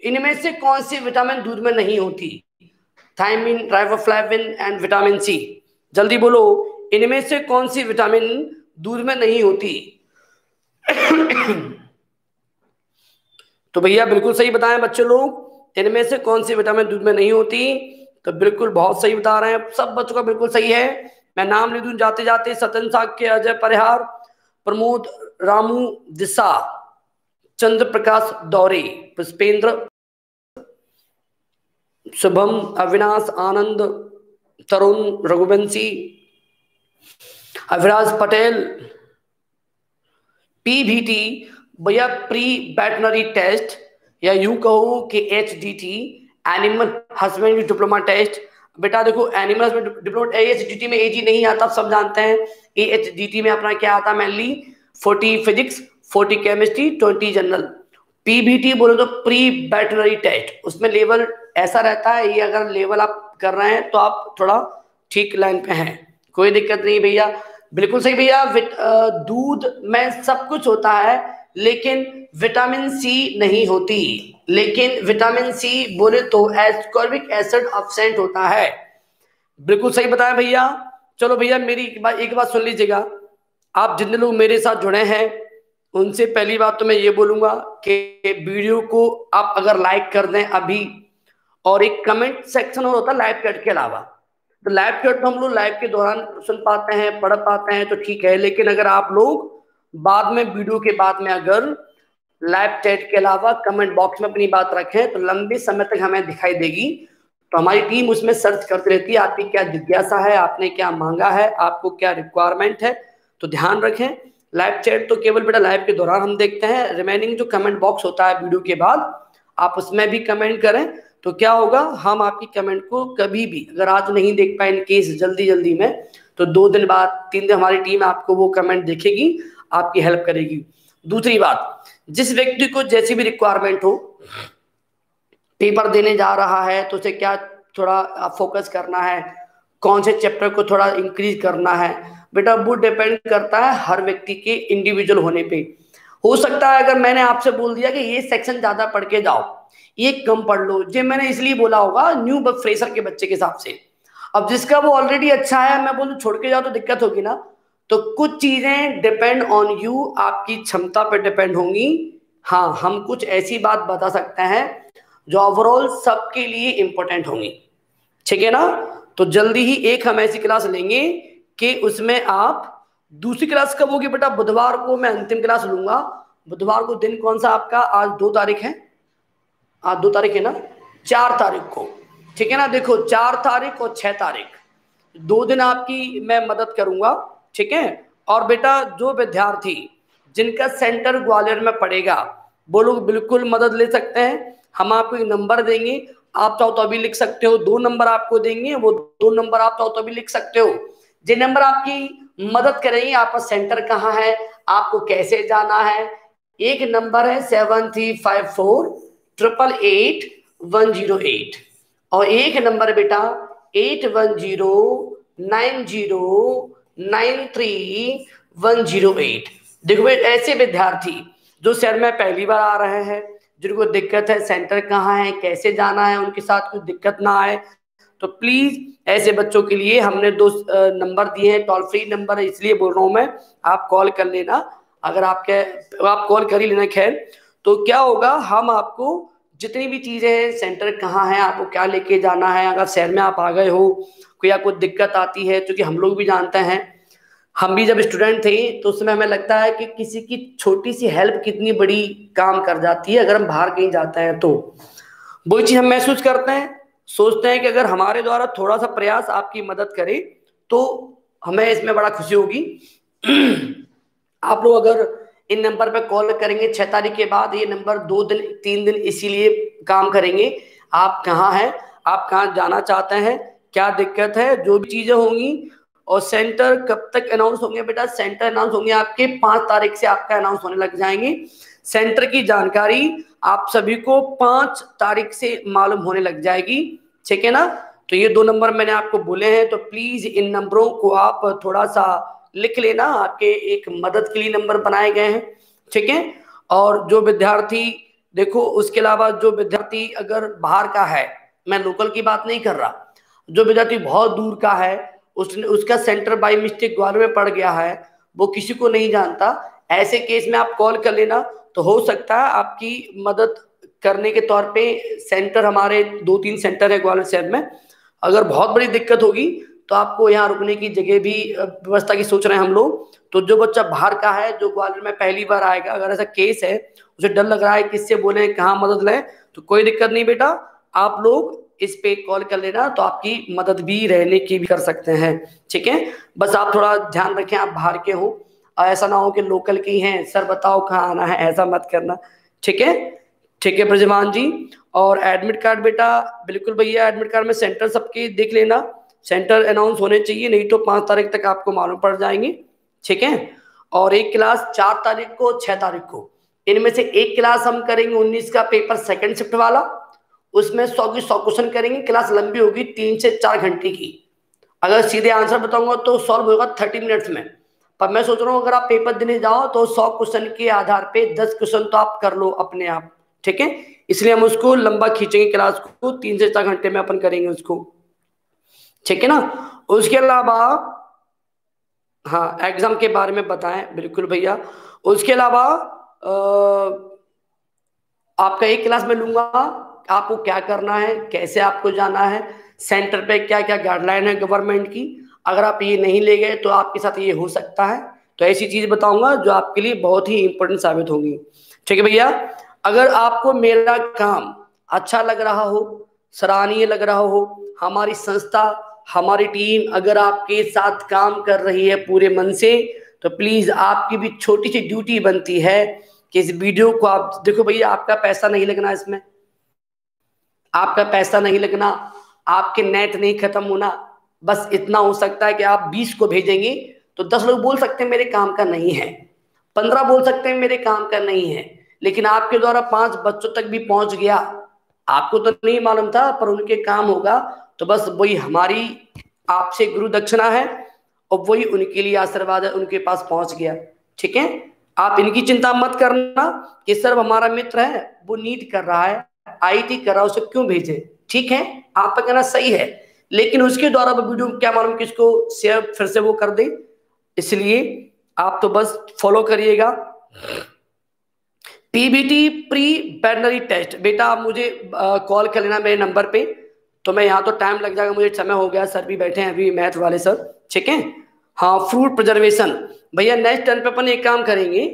[SPEAKER 1] इनमें से कौन सी विटामिन दूध में नहीं होती? Thiamine riboflavin and vitamin C जल्दी बोलो, इनमें से कौन सी विटामिन दूध में नहीं होती? तो भैया, बिल्कुल सही बताएँ बच्चे लोग, इनमें से कौन सी विटामिन दूध में नहीं होती? तो बिल्कुल बहुत सही बता रहे हैं। सब बच्चों का बिल्कुल सही है। मैं नाम ले दू जाते जाते सतन साग के अजय परिहार, प्रमोद रामू दिशा। चंद्र प्रकाश दौरे, पुष्पेंद्र। शुभम, अविनाश, आनंद, तरुण, रघुवंशी। अविराज पटेल। पीवीटी भैया प्री बैटनरी टेस्ट या यू कहूँ कि H D T animal husbandry diploma test बेटा देखो animal diploma H D T में एजी नहीं आता, सब जानते हैं। ए एच डी टी में अपना क्या आता mainly forty physics forty chemistry twenty general. PBT बोले तो प्री बैटनरी टेस्ट। उसमें लेवल ऐसा रहता है, ये अगर लेवल आप कर रहे हैं तो आप थोड़ा ठीक लाइन पे हैं। कोई दिक्कत नहीं भैया। बिल्कुल सही भैया दूध में सब कुछ होता है, लेकिन विटामिन सी नहीं होती। लेकिन विटामिन सी बोले तो एस्कॉर्बिक एसिड अब्सेंट होता है। बिल्कुल सही बताया भैया। चलो भैया, मेरी एक बात सुन लीजिएगा। आप जितने लोग मेरे साथ जुड़े हैं उनसे पहली बात तो मैं ये बोलूँगा कि वीडियो को आप अगर लाइक कर दें अभी, और एक कमेंट सेक्शन और होता है लाइव चैट के अलावा। तो लाइव चैट तो हम लोग लाइव के दौरान सुन पाते हैं, पढ़ पाते हैं तो ठीक है। लेकिन अगर आप लोग बाद में वीडियो के बाद में अगर लाइव चैट के अलावा कमेंट बॉक्स में अपनी बात रखें तो लंबे समय तक हमें दिखाई देगी। तो हमारी टीम उसमें सर्च करती रहती है, आपकी क्या जिज्ञासा है, आपने क्या मांगा है, आपको क्या रिक्वायरमेंट है तो ध्यान रखें। लाइव चैट तो केवल बेटा लाइव के दौरान हम देखते हैं। रिमेनिंग जो कमेंट बॉक्स होता है वीडियो के बाद, आप उसमें भी कमेंट करें। तो क्या होगा, हम आपकी कमेंट को कभी भी, अगर आज नहीं देख पाए इन केस जल्दी जल्दी में तो दो दिन बाद, तीन दिन हमारी टीम आपको वो कमेंट देखेगी, आपकी हेल्प करेगी। दूसरी बात, जिस व्यक्ति को जैसी भी रिक्वायरमेंट हो पेपर देने जा रहा है तो उसे क्या थोड़ा फोकस करना है? कौन से चैप्टर को थोड़ा इंक्रीज करना है? बेटा, वो डिपेंड करता है हर व्यक्ति के इंडिविजुअल होने पे। हो सकता है अगर मैंने आपसे बोल दिया कि ये सेक्शन ज़्यादा पढ़ के जाओ, ये कम पढ़ लो जो मैंने इसलिए बोला होगा न्यू फ्रेशर के बच्चे के हिसाब से। अब जिसका वो ऑलरेडी अच्छा है, मैं बोलूँ छोड़ के जाओ तो दिक्कत होगी ना। तो कुछ चीज़ें डिपेंड ऑन यू आपकी क्षमता पर डिपेंड होंगी। हाँ हम कुछ ऐसी बात बता सकते हैं जो ओवरऑल सबके लिए इंपॉर्टेंट होंगी। ठीक है ना? तो जल्दी ही एक हम ऐसी क्लास लेंगे कि उसमें आप दूसरी क्लास कब होगी बेटा? बुधवार को मैं अंतिम क्लास लूँगा। बुधवार को दिन कौन सा आपका? आज दो तारीख है। आज दो तारीख है ना? चार तारीख को। ठीक है ना? देखो, चार तारीख और छह तारीख। दो दिन आपकी मैं मदद करूँगा। ठीक है? और बेटा, जो विद्यार्थी जिनका सेंटर ग्वालियर में पड़ेगा वो लोग बिल्कुल मदद ले सकते हैं। हम आपको एक नंबर देंगे। आप चाहो तो अभी लिख सकते हो। दो नंबर आपको देंगे। वो दो नंबर आप चाहो तो अभी लिख सकते हो। जिन नंबर आपकी मदद करेंगे आपका सेंटर कहाँ है, आपको कैसे जाना है, एक नंबर है seven three five four triple eight one zero eight और एक नंबर बेटा eight one zero nine zero nine three one zero eight देखो ऐसे विद्यार्थी जो शहर में पहली बार आ रहे हैं, जिनको दिक्कत है, सेंटर कहाँ है, कैसे जाना है, उनके साथ कुछ दिक्कत ना आए तो प्लीज़ ऐसे बच्चों के लिए हमने दो नंबर दिए हैं टोल फ्री नंबर है, इसलिए बोल रहा हूँ मैं, आप कॉल कर लेना। अगर आपके, आप कॉल कर ही लेना, खैर। तो क्या होगा, हम आपको जितनी भी चीज़ें हैं सेंटर कहाँ है, आपको क्या लेके जाना है, अगर शहर में आप आ गए हो, कोई आपको दिक्कत आती है क्योंकि हम लोग भी जानते हैं। हम भी जब स्टूडेंट थे तो उसमें हमें लगता है कि किसी की छोटी सी हेल्प कितनी बड़ी काम कर जाती है, अगर हम बाहर कहीं जाते हैं तो। वही चीज़ हम महसूस करते हैं। सोचते हैं कि अगर हमारे द्वारा थोड़ा सा प्रयास आपकी मदद करे तो हमें इसमें बड़ा खुशी होगी। आप लोग अगर इन नंबर पर कॉल करेंगे, छह तारीख के बाद ये नंबर दो दिन, तीन दिन इसीलिए काम करेंगे। आप कहाँ हैं? आप कहाँ जाना चाहते हैं? क्या दिक्कत है? जो भी चीज़ें होंगी, और सेंटर कब तक अनाउंस होंगे बेटा? सेंटर अनाउंस होंगे आपके पाँच तारीख से आपका अनाउंस होने लग जाएँगे। सेंटर की जानकारी आप सभी को पाँच तारीख से मालूम होने लग जाएगी, ठीक है ना? तो ये दो नंबर मैंने आपको बोले हैं तो प्लीज़ इन नंबरों को आप थोड़ा सा लिख लेना, आपके एक मदद के लिए नंबर बनाए गए हैं, ठीक है? और जो विद्यार्थी, देखो, उसके अलावा जो विद्यार्थी अगर बाहर का है, मैं लोकल की बात नहीं कर रहा, जो विद्यार्थी बहुत दूर का है, उसने, उसका सेंटर बाई मिस्टेक ग्वालियर में पड़ गया है, वो किसी को नहीं जानता ऐसे केस में आप कॉल कर लेना तो हो सकता है आपकी मदद करने के तौर पे सेंटर हमारे दो तीन सेंटर है ग्वालियर शहर में। अगर बहुत बड़ी दिक्कत होगी तो आपको यहाँ रुकने की जगह भी व्यवस्था की सोच रहे हैं हम लोग। तो जो बच्चा बाहर का है, जो ग्वालियर में पहली बार आएगा, अगर ऐसा केस है, उसे डर लग रहा है किससे बोले कहाँ मदद लें तो कोई दिक्कत नहीं बेटा। आप लोग इस पे कॉल कर लेना तो आपकी मदद भी रहने की भी कर सकते हैं। ठीक है? बस आप थोड़ा ध्यान रखें, आप बाहर के हो। ऐसा ना हो कि लोकल की हैं, सर बताओ कहाँ आना है, ऐसा मत करना। ठीक है? ठीक है ब्रजमान जी। और एडमिट कार्ड बेटा, बिल्कुल भैया एडमिट कार्ड में सेंटर सबके देख लेना। सेंटर अनाउंस होने चाहिए, नहीं तो पाँच तारीख तक आपको मालूम पड़ जाएँगे। ठीक है? और एक क्लास चार तारीख को, छह तारीख को। इनमें से एक क्लास हम करेंगे उन्नीस का पेपर सेकेंड शिफ्ट वाला। उसमें सौ की सौ क्वेश्चन करेंगे क्लास लंबी होगी तीन से चार घंटे की। अगर सीधे आंसर बताऊँगा तो सॉल्व होगा थर्टी मिनट्स में। पर मैं सोच रहा हूँ, अगर आप पेपर देने जाओ तो सौ क्वेश्चन के आधार पे दस क्वेश्चन तो आप कर लो अपने आप, ठीक है? इसलिए हम उसको लंबा खींचेंगे क्लास को, तीन से चार घंटे में अपन करेंगे उसको, ठीक है ना? उसके अलावा हाँ एग्ज़ाम के बारे में बताएँ, बिल्कुल भैया। उसके अलावा आपका एक क्लास में लूँगा, आपको क्या करना है, कैसे आपको जाना है, सेंटर पे क्या क्या गाइडलाइन है गवर्नमेंट की अगर आप ये नहीं ले गए तो आपके साथ ये हो सकता है। तो ऐसी चीज़ बताऊँगा जो आपके लिए बहुत ही इंपॉर्टेंट साबित होगी। ठीक है भैया? अगर आपको मेरा काम अच्छा लग रहा हो, सराहनीय लग रहा हो, हमारी संस्था, हमारी टीम अगर आपके साथ काम कर रही है पूरे मन से तो प्लीज़ आपकी भी छोटी सी ड्यूटी बनती है कि इस वीडियो को आप, देखो भैया, आपका पैसा नहीं लगना इसमें। आपका पैसा नहीं लगना, आपके नेट नहीं खत्म होना बस इतना हो सकता है कि आप बीस को भेजेंगे तो दस लोग बोल सकते हैं, मेरे काम का नहीं है। पंद्रह बोल सकते हैं, मेरे काम का नहीं है। लेकिन आपके द्वारा पाँच बच्चों तक भी पहुँच गया। आपको तो नहीं मालूम था, पर उनके काम होगा। तो बस वही हमारी आपसे गुरु दक्षिणा है और वही उनके लिए आशीर्वाद है, उनके पास पहुँच गया। ठीक है? आप इनकी चिंता मत करना कि सर हमारा मित्र है, वो नीट कर रहा है, आईटी कर रहा है, उसे क्यों भेजे? ठीक है? आपका कहना सही है। लेकिन उसके द्वारा वो वीडियो क्या मालूम किसको शेयर फिर से वो कर दे। इसलिए आप तो बस फॉलो करिएगा। पीबीटी प्री बैनरी टेस्ट बेटा आप मुझे कॉल कर लेना मेरे नंबर पे। तो मैं यहाँ तो टाइम लग जाएगा, मुझे समय हो गया। सर भी बैठे हैं अभी मैथ वाले सर ठीक है? हाँ फ्रूट प्रिजर्वेशन भैया नेक्स्ट टर्न पे अपन एक काम करेंगे।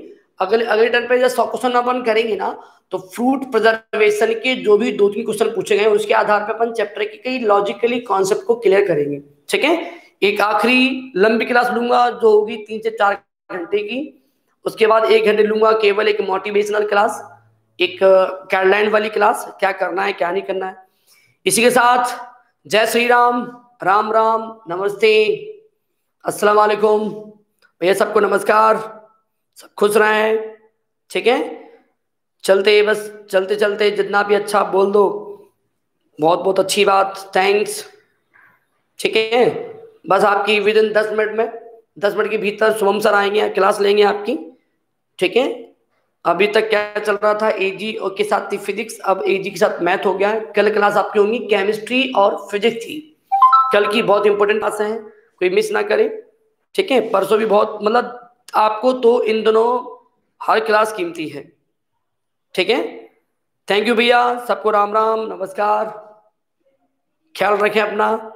[SPEAKER 1] अगले अगले टर्न पे जब सौ क्वेश्चन अपन करेंगे ना तो फ्रूट प्रिजर्वेशन के जो भी दो तीन क्वेश्चन पूछे गए, उसके आधार पे अपन चैप्टर की कई लॉजिकली कॉन्सेप्ट को क्लियर करेंगे। ठीक है? एक आखिरी लंबी क्लास लूँगा, जो होगी तीन से चार घंटे की। उसके बाद एक घंटे लूँगा केवल एक मोटिवेशनल क्लास एक कैडलाइन वाली क्लास क्या करना है, क्या नहीं करना है। इसी के साथ, जय श्री राम राम राम, नमस्ते, अस्सलाम वालेकुम। भैया, सबको नमस्कार, सब खुश रहे, ठीक है? चलते बस, चलते चलते जितना भी अच्छा बोल दो। बहुत बहुत अच्छी बात। थैंक्स ठीक है? बस आपकी विद इन दस मिनट में, दस मिनट के भीतर शुभम सर आएँगे, क्लास लेंगे आपकी। ठीक है? अभी तक क्या चल रहा था? एजी और के साथ थी फिजिक्स अब एजी के साथ मैथ हो गया है। कल क्लास आपकी होंगी केमिस्ट्री और फिजिक्स थी कल की बहुत इंपॉर्टेंट क्लास है, कोई मिस ना करें। ठीक है? परसों भी बहुत मतलब आपको तो इन दोनों, हर क्लास कीमती है। ठीक है? थैंक यू भैया सबको राम राम नमस्कार। ख्याल रखें अपना।